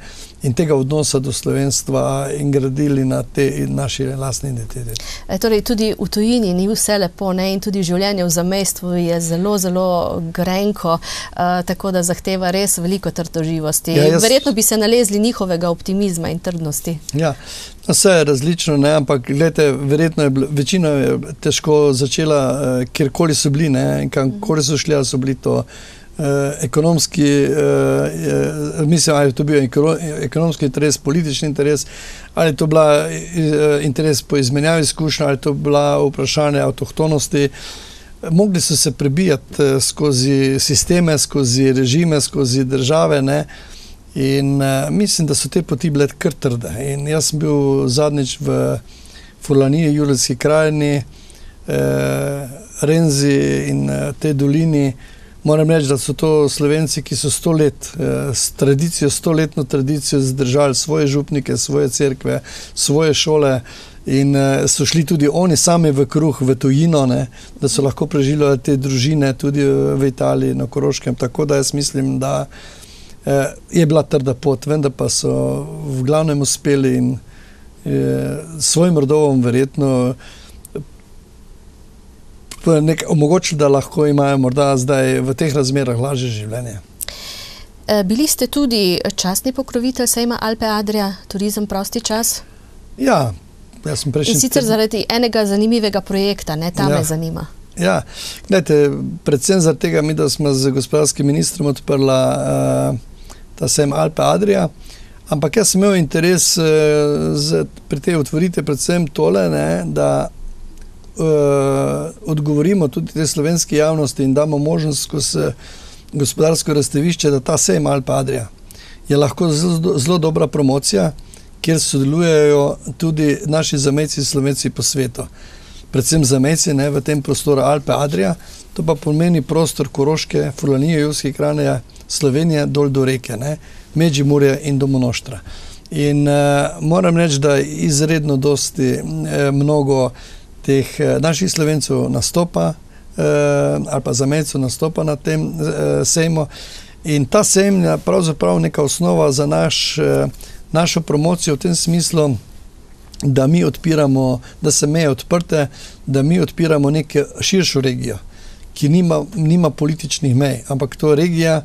in tega odnosa do slovenstva in gradili na te naše lastne identitete. E, torej, tudi v tujini ni vse lepo ne? in tudi življenje v zamestvu je zelo, zelo grenko, uh, tako da zahteva res veliko trdoživosti. Ja, jaz... Verjetno bi se nalezli njihovega optimizma in trdnosti. Ja. No, vse je različno, ne? ampak gledajte, verjetno je bilo, večina je težko začela, uh, kjerkoli so bili in kamkoli so šli, so bili to eh, ekonomski, eh, mislim, ali je to bil ekonomski interes, politični interes, ali je to bila eh, interes po izmenjavi izkušnja, ali je to bila vprašanje avtohtonosti. Mogli so se prebijati eh, skozi sisteme, skozi režime, skozi države. Ne? In mislim, da so te poti bile kar trde. In jaz sem bil zadnjič v Fulaniji, Julijski krajini, eh, Renzi in uh, tej dolini. Moram reči, da so to slovenci, ki so sto let, eh, s tradicijo, stoletno tradicijo zdržali svoje župnike, svoje cerkve, svoje šole in eh, so šli tudi oni sami v kruh, v tujino, ne, da so lahko preživljali te družine tudi v Italiji, na Koroškem. Tako da jaz mislim, da eh, je bila trda pot, vendar pa so v glavnem uspeli in svojim rodovom verjetno omogočili, da lahko imajo morda zdaj v teh razmerah lažje življenje. E, bili ste tudi častni pokrovitelj Sejma Alpe Adria, turizem prosti čas? Ja, jaz sem prejšnji. In sicer zaradi enega zanimivega projekta, ne, ta ja. me zanima. Ja, gledajte, predvsem zaradi tega, mi, da smo z gospodarskim ministrom odprla uh, ta Sejm Alpe Adria, ampak jaz sem imel interes uh, z, pri tej otvoritvi predvsem tole, ne, da odgovorimo tudi te slovenske javnosti in damo možnost skozi gospodarsko razstavišče, da ta sej mal padrija. Je lahko zelo, zelo dobra promocija, kjer sodelujejo tudi naši zameci, slovenci po svetu. Predvsem zameci ne, v tem prostoru Alpe Adrija, to pa pomeni prostor Koroške, Fulanije, Jovske krajine, Slovenije, dol do reke, Međi Murje in do Monoštra. In uh, moram reči, da izredno dosti, eh, mnogo teh eh, naših slovencev nastopa eh, ali pa zamejcev nastopa na tem eh, sejmu. In ta sejem je pravzaprav neka osnova za naš, našo promocijo v tem smislu, da mi odpiramo, da se meje odprte, da mi odpiramo neko širšo regijo, ki nima, nima političnih mej, ampak to je regija,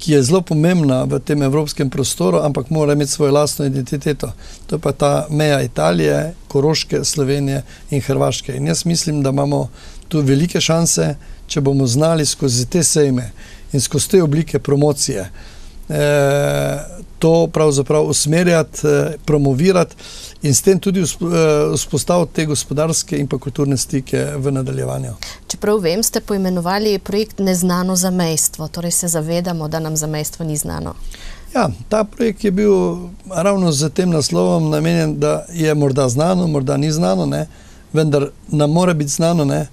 ki je zelo pomembna v tem evropskem prostoru, ampak mora imeti svojo lastno identiteto. To je pa ta meja Italije, Koroške, Slovenije in Hrvaške. In jaz mislim, da imamo tu velike šanse, če bomo znali skozi te sejme in skozi te oblike promocije eh, to pravzaprav usmerjati, eh, promovirati in s tem tudi vzpostaviti te gospodarske in pa kulturne stike v nadaljevanju. Čeprav vem, ste poimenovali projekt Neznano zamejstvo, torej se zavedamo, da nam zamejstvo ni znano. Ja, ta projekt je bil ravno z tem naslovom namenjen, da je morda znano, morda ni znano, ne? vendar nam mora biti znano, ne?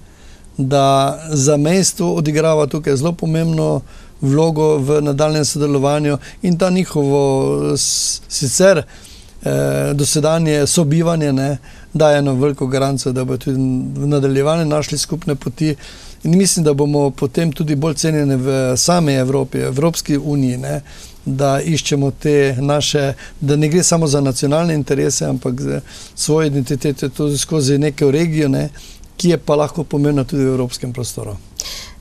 da zamejstvo odigrava tukaj zelo pomembno vlogo v nadaljem sodelovanju in ta njihovo sicer eh, dosedanje sobivanje ne, daje eno veliko garancijo, da bo tudi v nadaljevanju našli skupne poti. In mislim, da bomo potem tudi bolj cenjeni v sami Evropi, Evropski uniji, ne, da iščemo te naše, da ne gre samo za nacionalne interese, ampak za svojo identiteto tudi skozi neko regijo, ne, ki je pa lahko pomembna tudi v evropskem prostoru.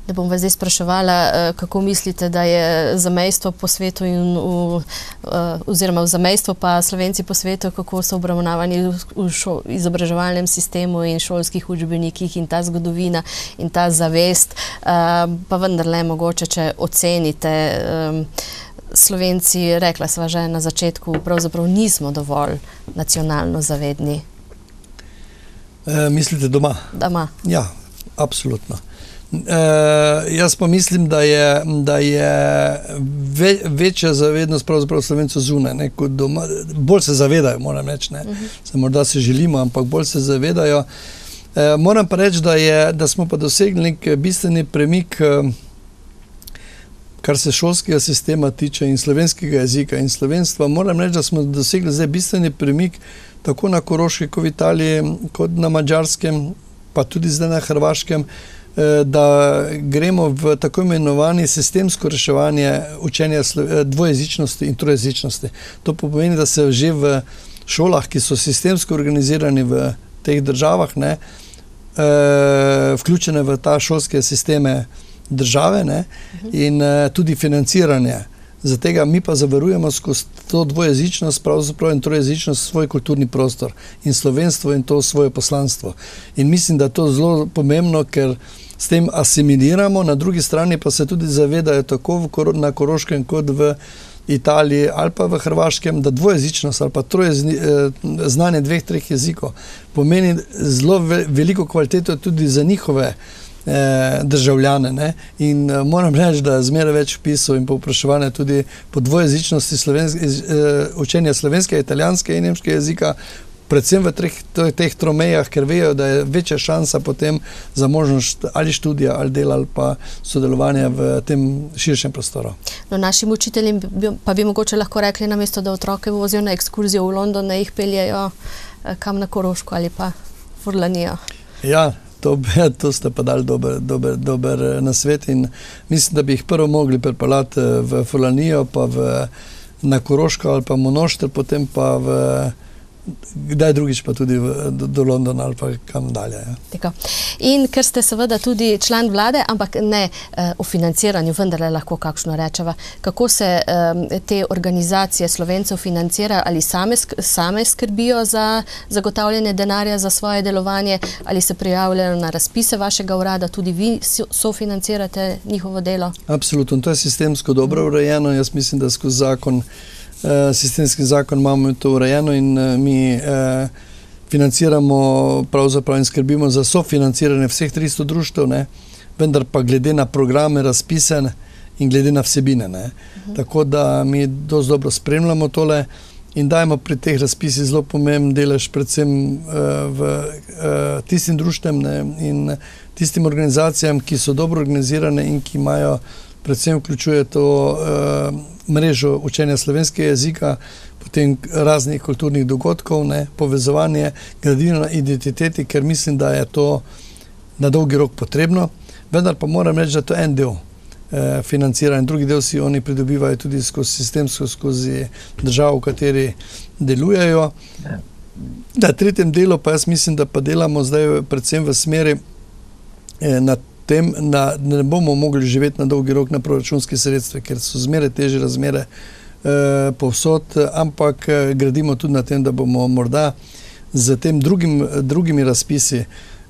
Ne bom vas zdaj spraševala, eh, kako mislite, da je zamejstvo po svetu, in v, eh, oziroma v zamejstvo, pa slovenci po svetu, kako so obravnavani v šo, izobraževalnem sistemu in šolskih učbenikih in ta zgodovina in ta zavest. Eh, pa vendarle, mogoče, če ocenite, Slovenci, rekla sva že na začetku, pravzaprav nismo dovolj nacionalno zavedni. E, mislite doma? Doma. Ja, absolutno. Uh, jaz pa mislim, da je, da je ve, večja zavednost pravzaprav slovencev zunaj, kot doma. Bolj se zavedajo, moram reči. Uh mhm. -huh. se morda se želimo, ampak bolj se zavedajo. Uh, moram pa reči, da, je, da smo pa dosegli nek bistveni premik, uh, kar se šolskega sistema tiče in slovenskega jezika in slovenstva. Moram reči, da smo dosegli zdaj bistveni premik tako na Koroški, kot v Italiji, kot na Mačarskem, pa tudi zdaj na Hrvaškem. Eh, da gremo v tako imenovani sistemsko reševanje učenja eh, dvojezičnosti in trojezičnosti. To pomeni, da se že v šolah, ki so sistemsko organizirani v teh državah, ne, eh, vključene v ta šolske sisteme države ne, in tudi financiranje. Zato mi pa zavarujemo skozi to dvojezičnost, pravzaprav in trojezičnost, svoj kulturni prostor in slovenstvo in to svoje poslanstvo. In mislim, da je to zelo pomembno, ker s tem asimiliramo, na drugi strani pa se tudi zavedajo, tako kor na Koroškem, kot v Italiji ali pa v Hrvaškem, da dvojezičnost ali pa troje eh, znanje dveh, treh jezikov pomeni zelo veliko kvaliteto tudi za njihove. Eh, državljane. Ne? In uh, moram reči, da je zmeraj več pisov in povpraševanja tudi po dvojezičnosti slovenske, uh, učenja slovenskega, italijanskega in nemškega jezika, predvsem v treh, teh tromejah, ker vejo, da je večja šansa potem za možnost ali študija, ali dela, ali pa sodelovanja v tem širšem prostoru. No, našim učiteljem pa bi mogoče lahko rekli, namesto da otroke vozijo na ekskurzijo v London, da jih peljejo eh, kam na Koroško ali pa Furlanijo. Ja. To, to ste pa dali dober, dober, dober eh, na svet in mislim, da bi jih prvo mogli pripeljati eh, v Fulanijo, pa v, na Koroško ali pa Monošter, potem pa v kdaj drugič pa tudi v, do, do Londona ali pa kam dalje. Ja. In ker ste seveda tudi član vlade, ampak ne uh, o financiranju, vendar lahko kakšno rečeva, kako se um, te organizacije slovencev financirajo, ali same, sk same skrbijo za zagotavljanje denarja za svoje delovanje, ali se prijavljajo na razpise vašega urada, tudi vi sofinancirate njihovo delo? Absolutno, to je sistemsko dobro urejeno, jaz mislim, da skozi zakon Eh, sistemski zakon imamo to urejeno in uh, mi uh, financiramo pravzaprav in skrbimo za sofinanciranje vseh 300 društv, ne? vendar pa glede na programe razpisane in glede na vsebine. Uh mhm. Tako da mi dosti dobro spremljamo tole in dajemo pri teh razpisih zelo pomemben delež predvsem uh, v uh, tistim društvom in tistim organizacijam, ki so dobro organizirane in ki imajo predvsem vključuje to uh, mrežo učenja slovenskega jezika, potem raznih kulturnih dogodkov, ne, povezovanje, gradino na identiteti, ker mislim, da je to na dolgi rok potrebno. Vendar pa moram reči, da to je en del eh, financiranja, drugi del si oni pridobivajo tudi skozi sistemsko, skozi državo, v kateri delujejo. Na tretjem delu pa jaz mislim, da pa delamo zdaj predvsem v smeri eh, na tem, da ne bomo mogli živeti na dolgi rok na proračunske sredstva, ker so zmeraj teže razmere eh, povsod, ampak eh, gradimo tudi na tem, da bomo morda z tem drugim, drugimi razpisi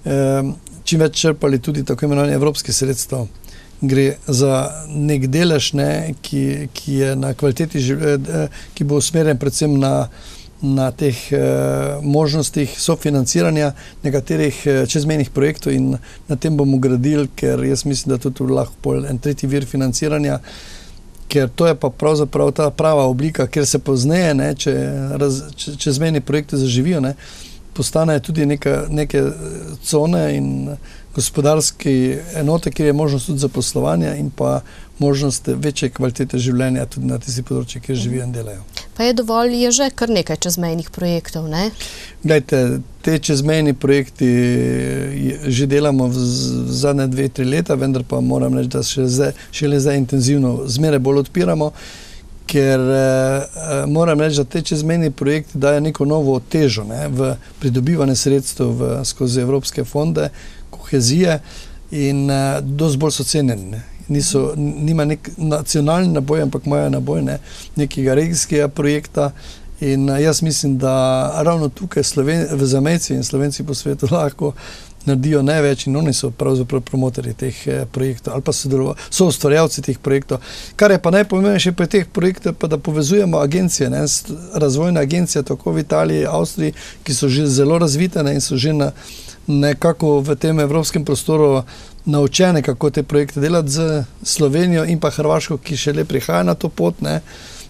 eh, čim več črpali tudi tako imenovane evropske sredstva. Gre za nek delež, ne, ki, ki je na kvaliteti, eh, ki bo usmerjen predvsem na na teh eh, možnostih sofinanciranja nekaterih eh, čezmejnih projektov in na tem bomo gradili, ker jaz mislim, da tudi lahko en tretji vir financiranja, ker to je pa pravzaprav ta prava oblika, ker se pozneje, ne, če, raz, če čezmejni projekti zaživijo, ne, postanejo tudi neka, neke cone in gospodarske enote, kjer je možnost tudi zaposlovanja in pa možnost večje kvalitete življenja tudi na tistih področjih, kjer živijo in delajo. Pa je dovolj, je že kar nekaj čezmejnih projektov. Ne? Gledajte, te čezmejni projekti že delamo v zadnje dve, tri leta, vendar pa moram reči, da še zdaj, šele zdaj intenzivno, zmeraj bolj odpiramo, ker eh, moram reči, da te čezmejni projekti dajo neko novo težo ne, v pridobivanje sredstev v, skozi evropske fonde, kohezije in eh, dosti bolj so cenjeni niso, nima nek nacionalni naboj, ampak imajo naboj ne, nekega regijskega projekta. In uh, jaz mislim, da ravno tukaj Sloven v Zamejci in Slovenci po svetu lahko naredijo največ in oni so pravzaprav promotori teh eh, projektov ali pa so ustvarjalci teh projektov. Kar je pa najpomembnejše pri teh projektih, pa da povezujemo agencije, ne, razvojne agencije, tako v Italiji, Avstriji, ki so že zelo razvite ne, in so že na, nekako v tem evropskem prostoru naučene, kako te projekte delati z Slovenijo in pa Hrvaško, ki še le prihaja na to pot, ne,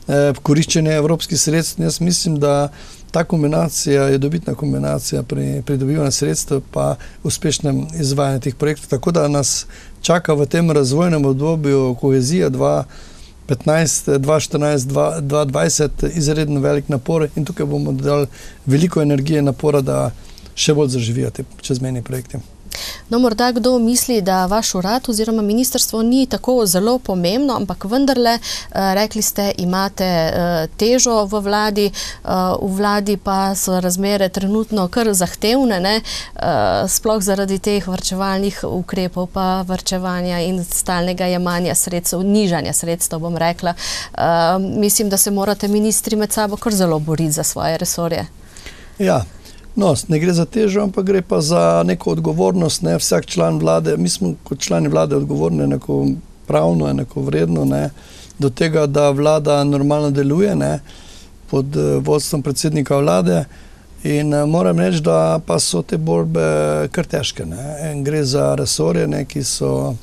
eh, koriščenje evropskih sredstev. Jaz mislim, da ta kombinacija je dobitna kombinacija pri pridobivanju sredstev pa uspešnem izvajanju teh projektov. Tako da nas čaka v tem razvojnem obdobju kohezija 2015, 2014, 2020 izredno velik napor in tukaj bomo dali veliko energije in napora, da še bolj zaživijo te čezmejni projekti. No, morda kdo misli, da vaš urad oziroma ministrstvo ni tako zelo pomembno, ampak vendarle, eh, rekli ste, imate eh, težo v vladi, eh, v vladi pa so razmere trenutno kar zahtevne, ne? sploh zaradi teh vrčevalnih ukrepov, pa vrčevanja in stalnega jemanja sredstev, nižanja sredstev, bom rekla. Mislim, da se morate ministri med sabo kar zelo boriti za svoje resorje. Ja, No, ne gre za težo, ampak gre pa za neko odgovornost. Ne? Vsak član vlade, mi smo kot člani vlade odgovorni enako pravno, enako vredno ne? do tega, da vlada normalno deluje ne? pod uh, vodstvom predsednika vlade. In uh, moram reči, da pa so te borbe kar težke. Gre za resorje, ne? ki so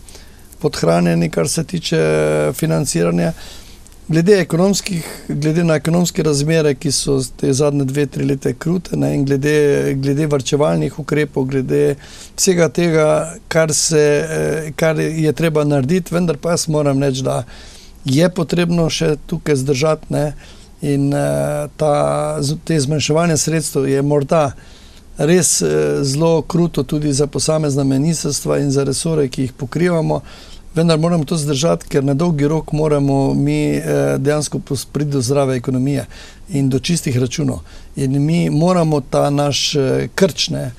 podhranjeni, kar se tiče financiranja. Glede, glede na ekonomske razmere, ki so te zadnje dve, tri leta krute, ne, in glede, glede varčevalnih ukrepov, glede vsega tega, kar, se, eh, kar je treba narediti, vendar pa jaz moram reči, da je potrebno še tukaj zdržati. Ne, in eh, ta, te zmanjševanje sredstev je morda res eh, zelo kruto tudi za posamezna ministrstva in za resore, ki jih pokrivamo vendar moramo to zdržati, ker na dolgi rok moramo mi eh, dejansko priti do zdrave ekonomije in do čistih računov. In mi moramo ta naš eh, krčne,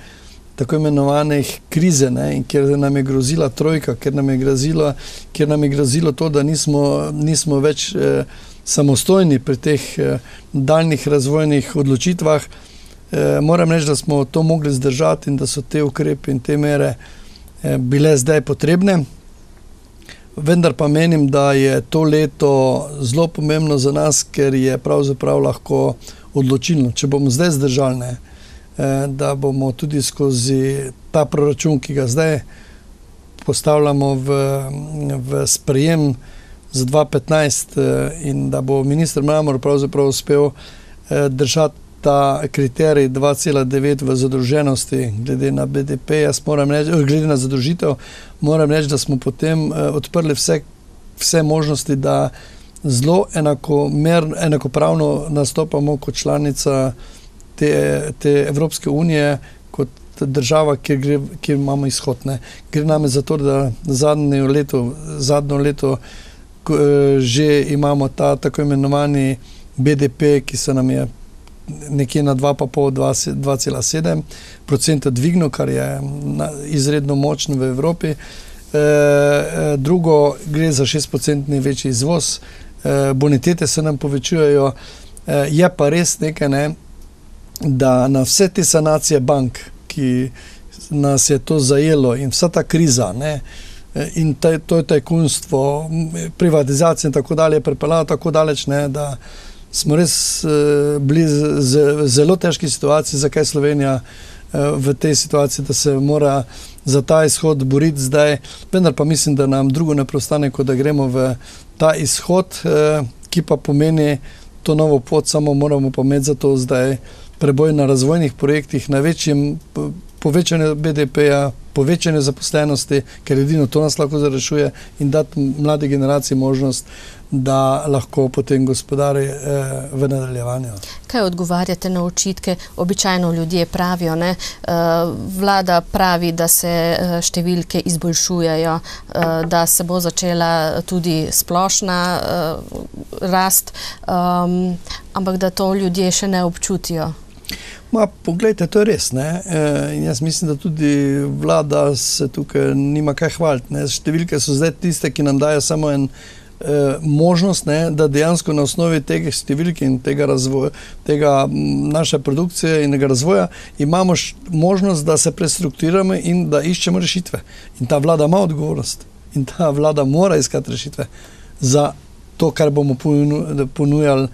tako imenovane krize, ne, ker nam je grozila trojka, ker nam je grozilo, ker nam je grozilo to, da nismo, nismo več eh, samostojni pri teh eh, daljnih razvojnih odločitvah. Eh, moram reči, da smo to mogli zdržati in da so te ukrepe in te mere eh, bile zdaj potrebne. Vendar pa menim, da je to leto zelo pomembno za nas, ker je pravzaprav lahko odločilno. Če bomo zdaj zdržali, ne, eh, da bomo tudi skozi ta proračun, ki ga zdaj postavljamo v, v sprejem za 2015, eh, in da bo ministr Mramor pravzaprav uspel eh, držati ta kriterij 2,9 v zadolženosti, glede na BDP, jaz moram reči, eh, glede na zadolžitev, moram reči, da smo potem uh, odprli vse, vse možnosti, da zelo enakomer, enakopravno nastopamo kot članica te, te Evropske unije, kot država, kjer, gre, kjer imamo izhodne. Gre nam za to, da zadnje leto, zadnjo leto uh, že imamo ta tako imenovani BDP, ki se nam je nekje na 2,7 odstotka dvignil, kar je izredno močno v Evropi. e, drugo, gre za 6-procentni večji izvoz, e, bonitete se nam povečujejo. E, je pa res nekaj, ne, da na vse te sanacije bank, ki nas je to zajelo in vsa ta kriza, ne, in taj, to je tajkunstvo, privatizacija in tako dalje, pripeljalo tako daleč, ne, da smo res uh, bili z, z, zelo težki situaciji, zakaj Slovenija uh, v tej situaciji, da se mora za ta izhod boriti zdaj. Vendar pa mislim, da nam drugo ne prostane, kot da gremo v ta izhod, uh, ki pa pomeni to novo pot, samo moramo pa imeti za to zdaj preboj na razvojnih projektih, na večjem povečanju BDP-ja, povečanje zaposlenosti, ker edino to nas lahko zarešuje in dati mladi generaciji možnost, da lahko potem gospodari eh, v nadaljevanju. Kaj odgovarjate na očitke? Običajno ljudje pravijo, ne, eh, vlada pravi, da se eh, številke izboljšujejo, eh, da se bo začela tudi splošna eh, rast, eh, ampak da to ljudje še ne občutijo. Ma, poglejte, to je res. E, jaz mislim, da tudi vlada se tukaj nima kaj hvaliti. Ne. Številke so zdaj tiste, ki nam dajo samo en e, možnost, ne, da dejansko na osnovi teh številk in tega, razvoja, tega naše produkcije in razvoja imamo možnost, da se prestrukturiramo in da iščemo rešitve. In ta vlada ima odgovornost in ta vlada mora iskati rešitve za to, kar bomo ponujali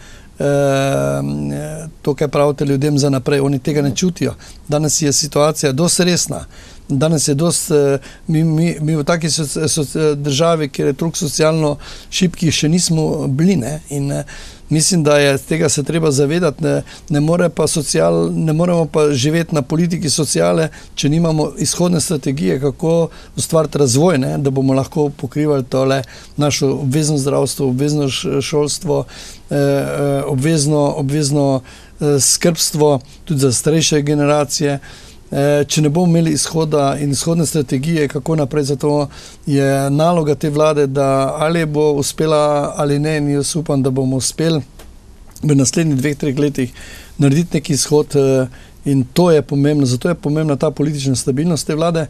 to, kar pravite ljudem za naprej, oni tega ne čutijo. Danes je situacija dosti resna. Danes je dost, eh, mi, mi, mi v taki so, so, državi, kjer je toliko socialno šipki, še nismo bili. Ne? In, eh, Mislim, da je tega se treba zavedati. Ne, ne, more pa social, ne moremo pa živeti na politiki sociale, če nimamo izhodne strategije, kako ustvariti razvoj, ne, da bomo lahko pokrivali tole naše obvezno zdravstvo, obvezno šolstvo, eh, eh, obvezno, obvezno eh, skrbstvo tudi za starejše generacije. Eh, če ne bomo imeli izhoda in izhodne strategije, kako naprej, zato je naloga te vlade, da ali bo uspela ali ne, in jaz upam, da bomo uspeli v naslednjih dveh, treh letih narediti neki izhod eh, in to je pomembno. Zato je pomembna ta politična stabilnost te vlade,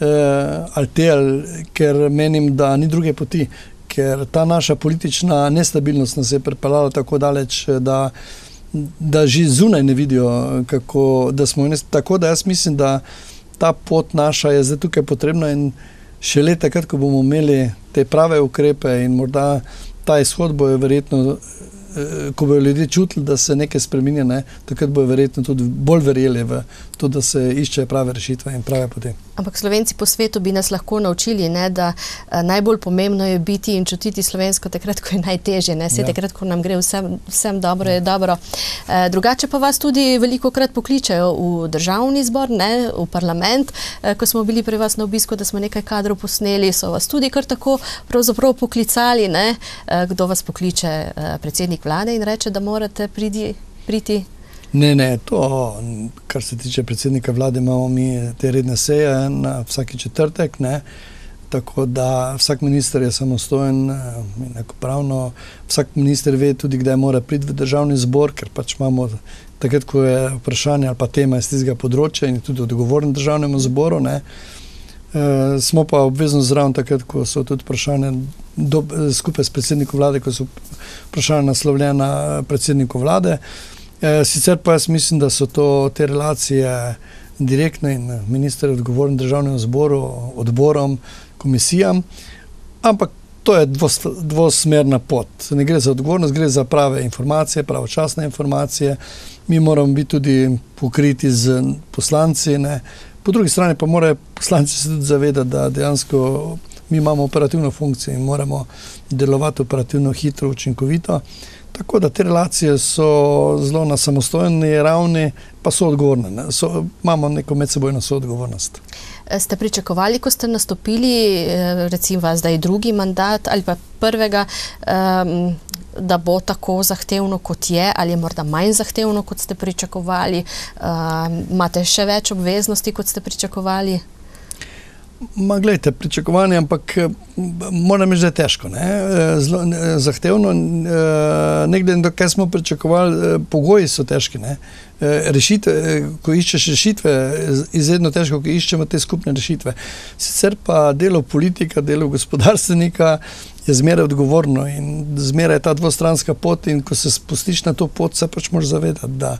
eh, ali te, ali, ker menim, da ni druge poti, ker ta naša politična nestabilnost nas je pripeljala tako daleč, da da že zunaj ne vidijo, kako da smo. Tako da jaz mislim, da ta pot naša je zdaj tukaj potrebna in še leta, ko bomo imeli te prave ukrepe in morda ta izhod bo je verjetno ko bodo ljudje čutili, da se nekaj spremenja, ne, takrat bodo verjetno tudi bolj verjeli v to, da se iščejo prave rešitve in prave poti. Ampak slovenci po svetu bi nas lahko naučili, ne, da a, eh, najbolj pomembno je biti in čutiti slovensko takrat, ko je najtežje, ne, se ja. takrat, ko nam gre vsem, vsem dobro, je dobro. E, drugače pa vas tudi veliko krat pokličajo v državni zbor, ne, v parlament, e, ko smo bili pri vas na obisku, da smo nekaj kadrov posneli, so vas tudi kar tako pravzaprav poklicali, ne, e, kdo vas pokliče, e, predsednik predsednik vlade in reče, da morate pridi, priti? Ne, ne, to, kar se tiče predsednika vlade, imamo mi te redne seje na vsaki četrtek. Ne. Tako da vsak minister je samostojen in enakopravno. Vsak minister ve tudi, kdaj mora priti v državni zbor, ker pač imamo takrat, ko je vprašanje ali pa tema iz tistega področja in je tudi odgovoren državnemu zboru. Ne. Uh, smo pa obvezno zraven takrat, ko so tudi vprašanja do, skupaj s predsednikom vlade, ko so vprašanja naslovljena predsedniku vlade. Uh, sicer pa jaz mislim, da so to te relacije direktne in minister je odgovoren državnemu zboru, odborom, komisijam, ampak to je dvos, dvosmerna pot. Ne gre za odgovornost, gre za prave informacije, pravočasne informacije. Mi moramo biti tudi pokriti z poslanci. Ne. Po drugi strani pa morajo poslanci se tudi zavedati, da dejansko mi imamo operativno funkcijo in moramo delovati operativno, hitro, učinkovito. Tako da te relacije so zelo na samostojni ravni, pa so odgovorne. Ne? So, imamo neko medsebojno soodgovornost. Ste pričakovali, ko ste nastopili, eh, recimo zdaj drugi mandat ali pa prvega, um, da bo tako zahtevno, kot je, ali je morda manj zahtevno, kot ste pričakovali? Uh, imate še več obveznosti, kot ste pričakovali? Ma, gledajte, pričakovanje, ampak moram reči, da je težko, ne? Zelo zahtevno. Ne glede na to, kaj smo pričakovali, pogoji so težki. Ne? Rešitve, ko iščeš rešitve, izredno težko, ko iščemo te skupne rešitve. Sicer pa delo politika, delo gospodarstvenika je zmeraj odgovorno in zmeraj je ta dvostranska pot. In ko se spustiš na to pot, se pač moraš zavedati, da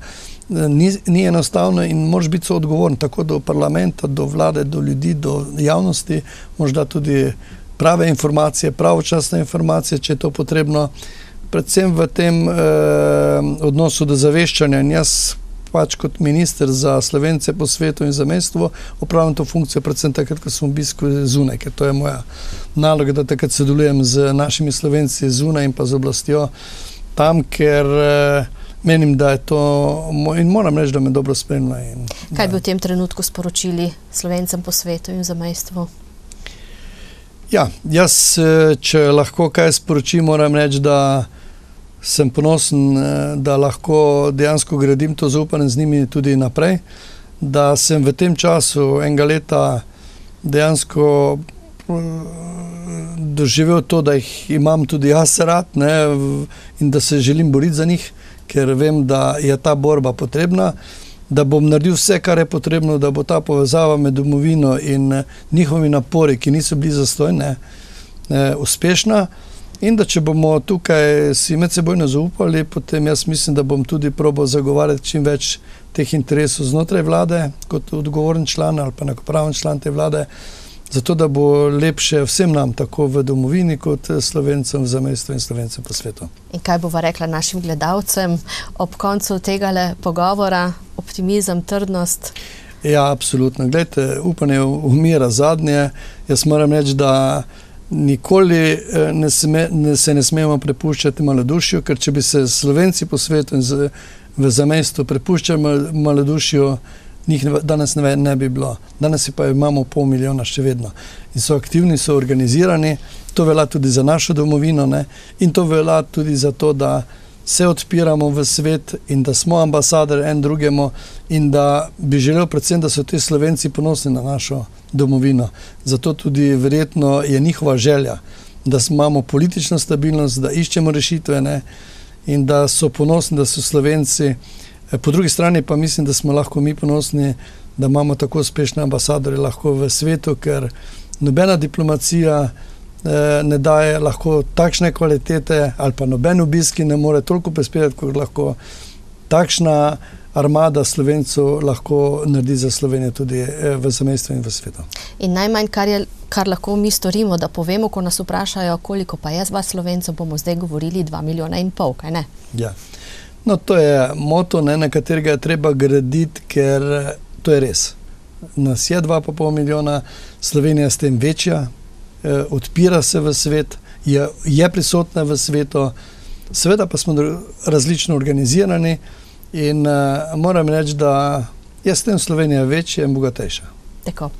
ni, ni enostavno in moraš biti so odgovoren tako do parlamenta, do vlade, do ljudi, do javnosti, možda tudi prave informacije, pravočasne informacije, če je to potrebno. Predvsem v tem eh, odnosu do zaveščanja. In jaz pač kot minister za slovence po svetu in za mestvo upravljam to funkcijo, predvsem takrat, ko sem obiskal zunaj, ker to je moja naloga, da takrat sodelujem z našimi slovenci zunaj in pa z oblastjo tam, ker eh, menim, da je to in moram reči, da me dobro spremlja. In, Kaj bi v tem trenutku sporočili slovencem po svetu in za mestvo? Ja, jaz, eh, če lahko kaj sporočim, moram reči, da sem ponosen, eh, da lahko dejansko gradim to zaupanje z njimi tudi naprej. Da sem v tem času enega leta dejansko eh, doživel to, da jih imam tudi jaz rad ne, in da se želim boriti za njih, ker vem, da je ta borba potrebna. Da bom naredil vse, kar je potrebno, da bo ta povezava med domovino in eh, njihovimi napori, ki niso bili zastojni, uspešna. In da če bomo tukaj si med seboj zaupali, potem jaz mislim, da bom tudi probal zagovarjati čim več teh interesov znotraj vlade, kot odgovoren član ali pa enakopraven član te vlade, zato da bo lepše vsem nam, tako v domovini, kot slovencem za mesto in slovencem po svetu. In kaj bova rekla našim gledalcem ob koncu tega pogovora, optimizem, trdnost? Ja, absolutno. Glejte, upanje umira zadnje. Jaz moram reči, da nikoli eh, ne sme, ne, se ne smemo prepuščati malodušju, ker če bi se slovenci po svetu in z, v zamestu prepuščali malodušju, njih danes ne, ne bi bilo. Danes pa imamo pol milijona še vedno in so aktivni, so organizirani. To velja tudi za našo domovino ne? in to velja tudi za to, da se odpiramo v svet in da smo ambasador en drugemu in da bi želel predvsem, da so ti slovenci ponosni na našo domovino. Zato tudi verjetno je njihova želja, da imamo politično stabilnost, da iščemo rešitve ne? in da so ponosni, da so slovenci. Po drugi strani pa mislim, da smo lahko mi ponosni, da imamo tako uspešne ambasadore lahko v svetu, ker nobena diplomacija eh, ne daje lahko takšne kvalitete ali pa noben obiski ne more toliko prispevati, kot lahko takšna armada slovencev lahko naredi za Slovenijo tudi eh, v zamestju in v svetu. In najmanj, kar, je, kar lahko mi storimo, da povemo, ko nas vprašajo, koliko pa je z vas slovencev, bomo zdaj govorili 2 milijona in pol, kaj ne? Ja. No, to je moto, ne, na katerega je treba graditi, ker to je res. Nas je 2,5 milijona, Slovenija je s tem večja, eh, odpira se v svet, je, je prisotna v svetu, seveda pa smo različno organizirani in eh, moram reči, da je s tem Slovenija večja in bogatejša. Tako.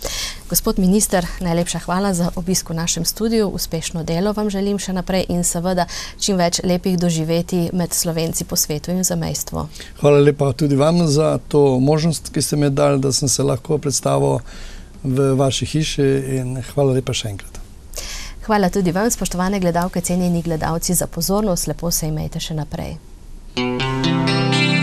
Gospod minister, najlepša hvala za obisk v našem studiu, uspešno delo vam želim še naprej in seveda čim več lepih doživeti med slovenci po svetu in zamejstvo. Hvala lepa tudi vam za to možnost, ki ste mi dali, da sem se lahko predstavil v vaši hiši in hvala lepa še enkrat. Hvala tudi vam, spoštovane gledalke, cenjeni gledalci, za pozornost. Lepo se imejte še naprej. Thank you.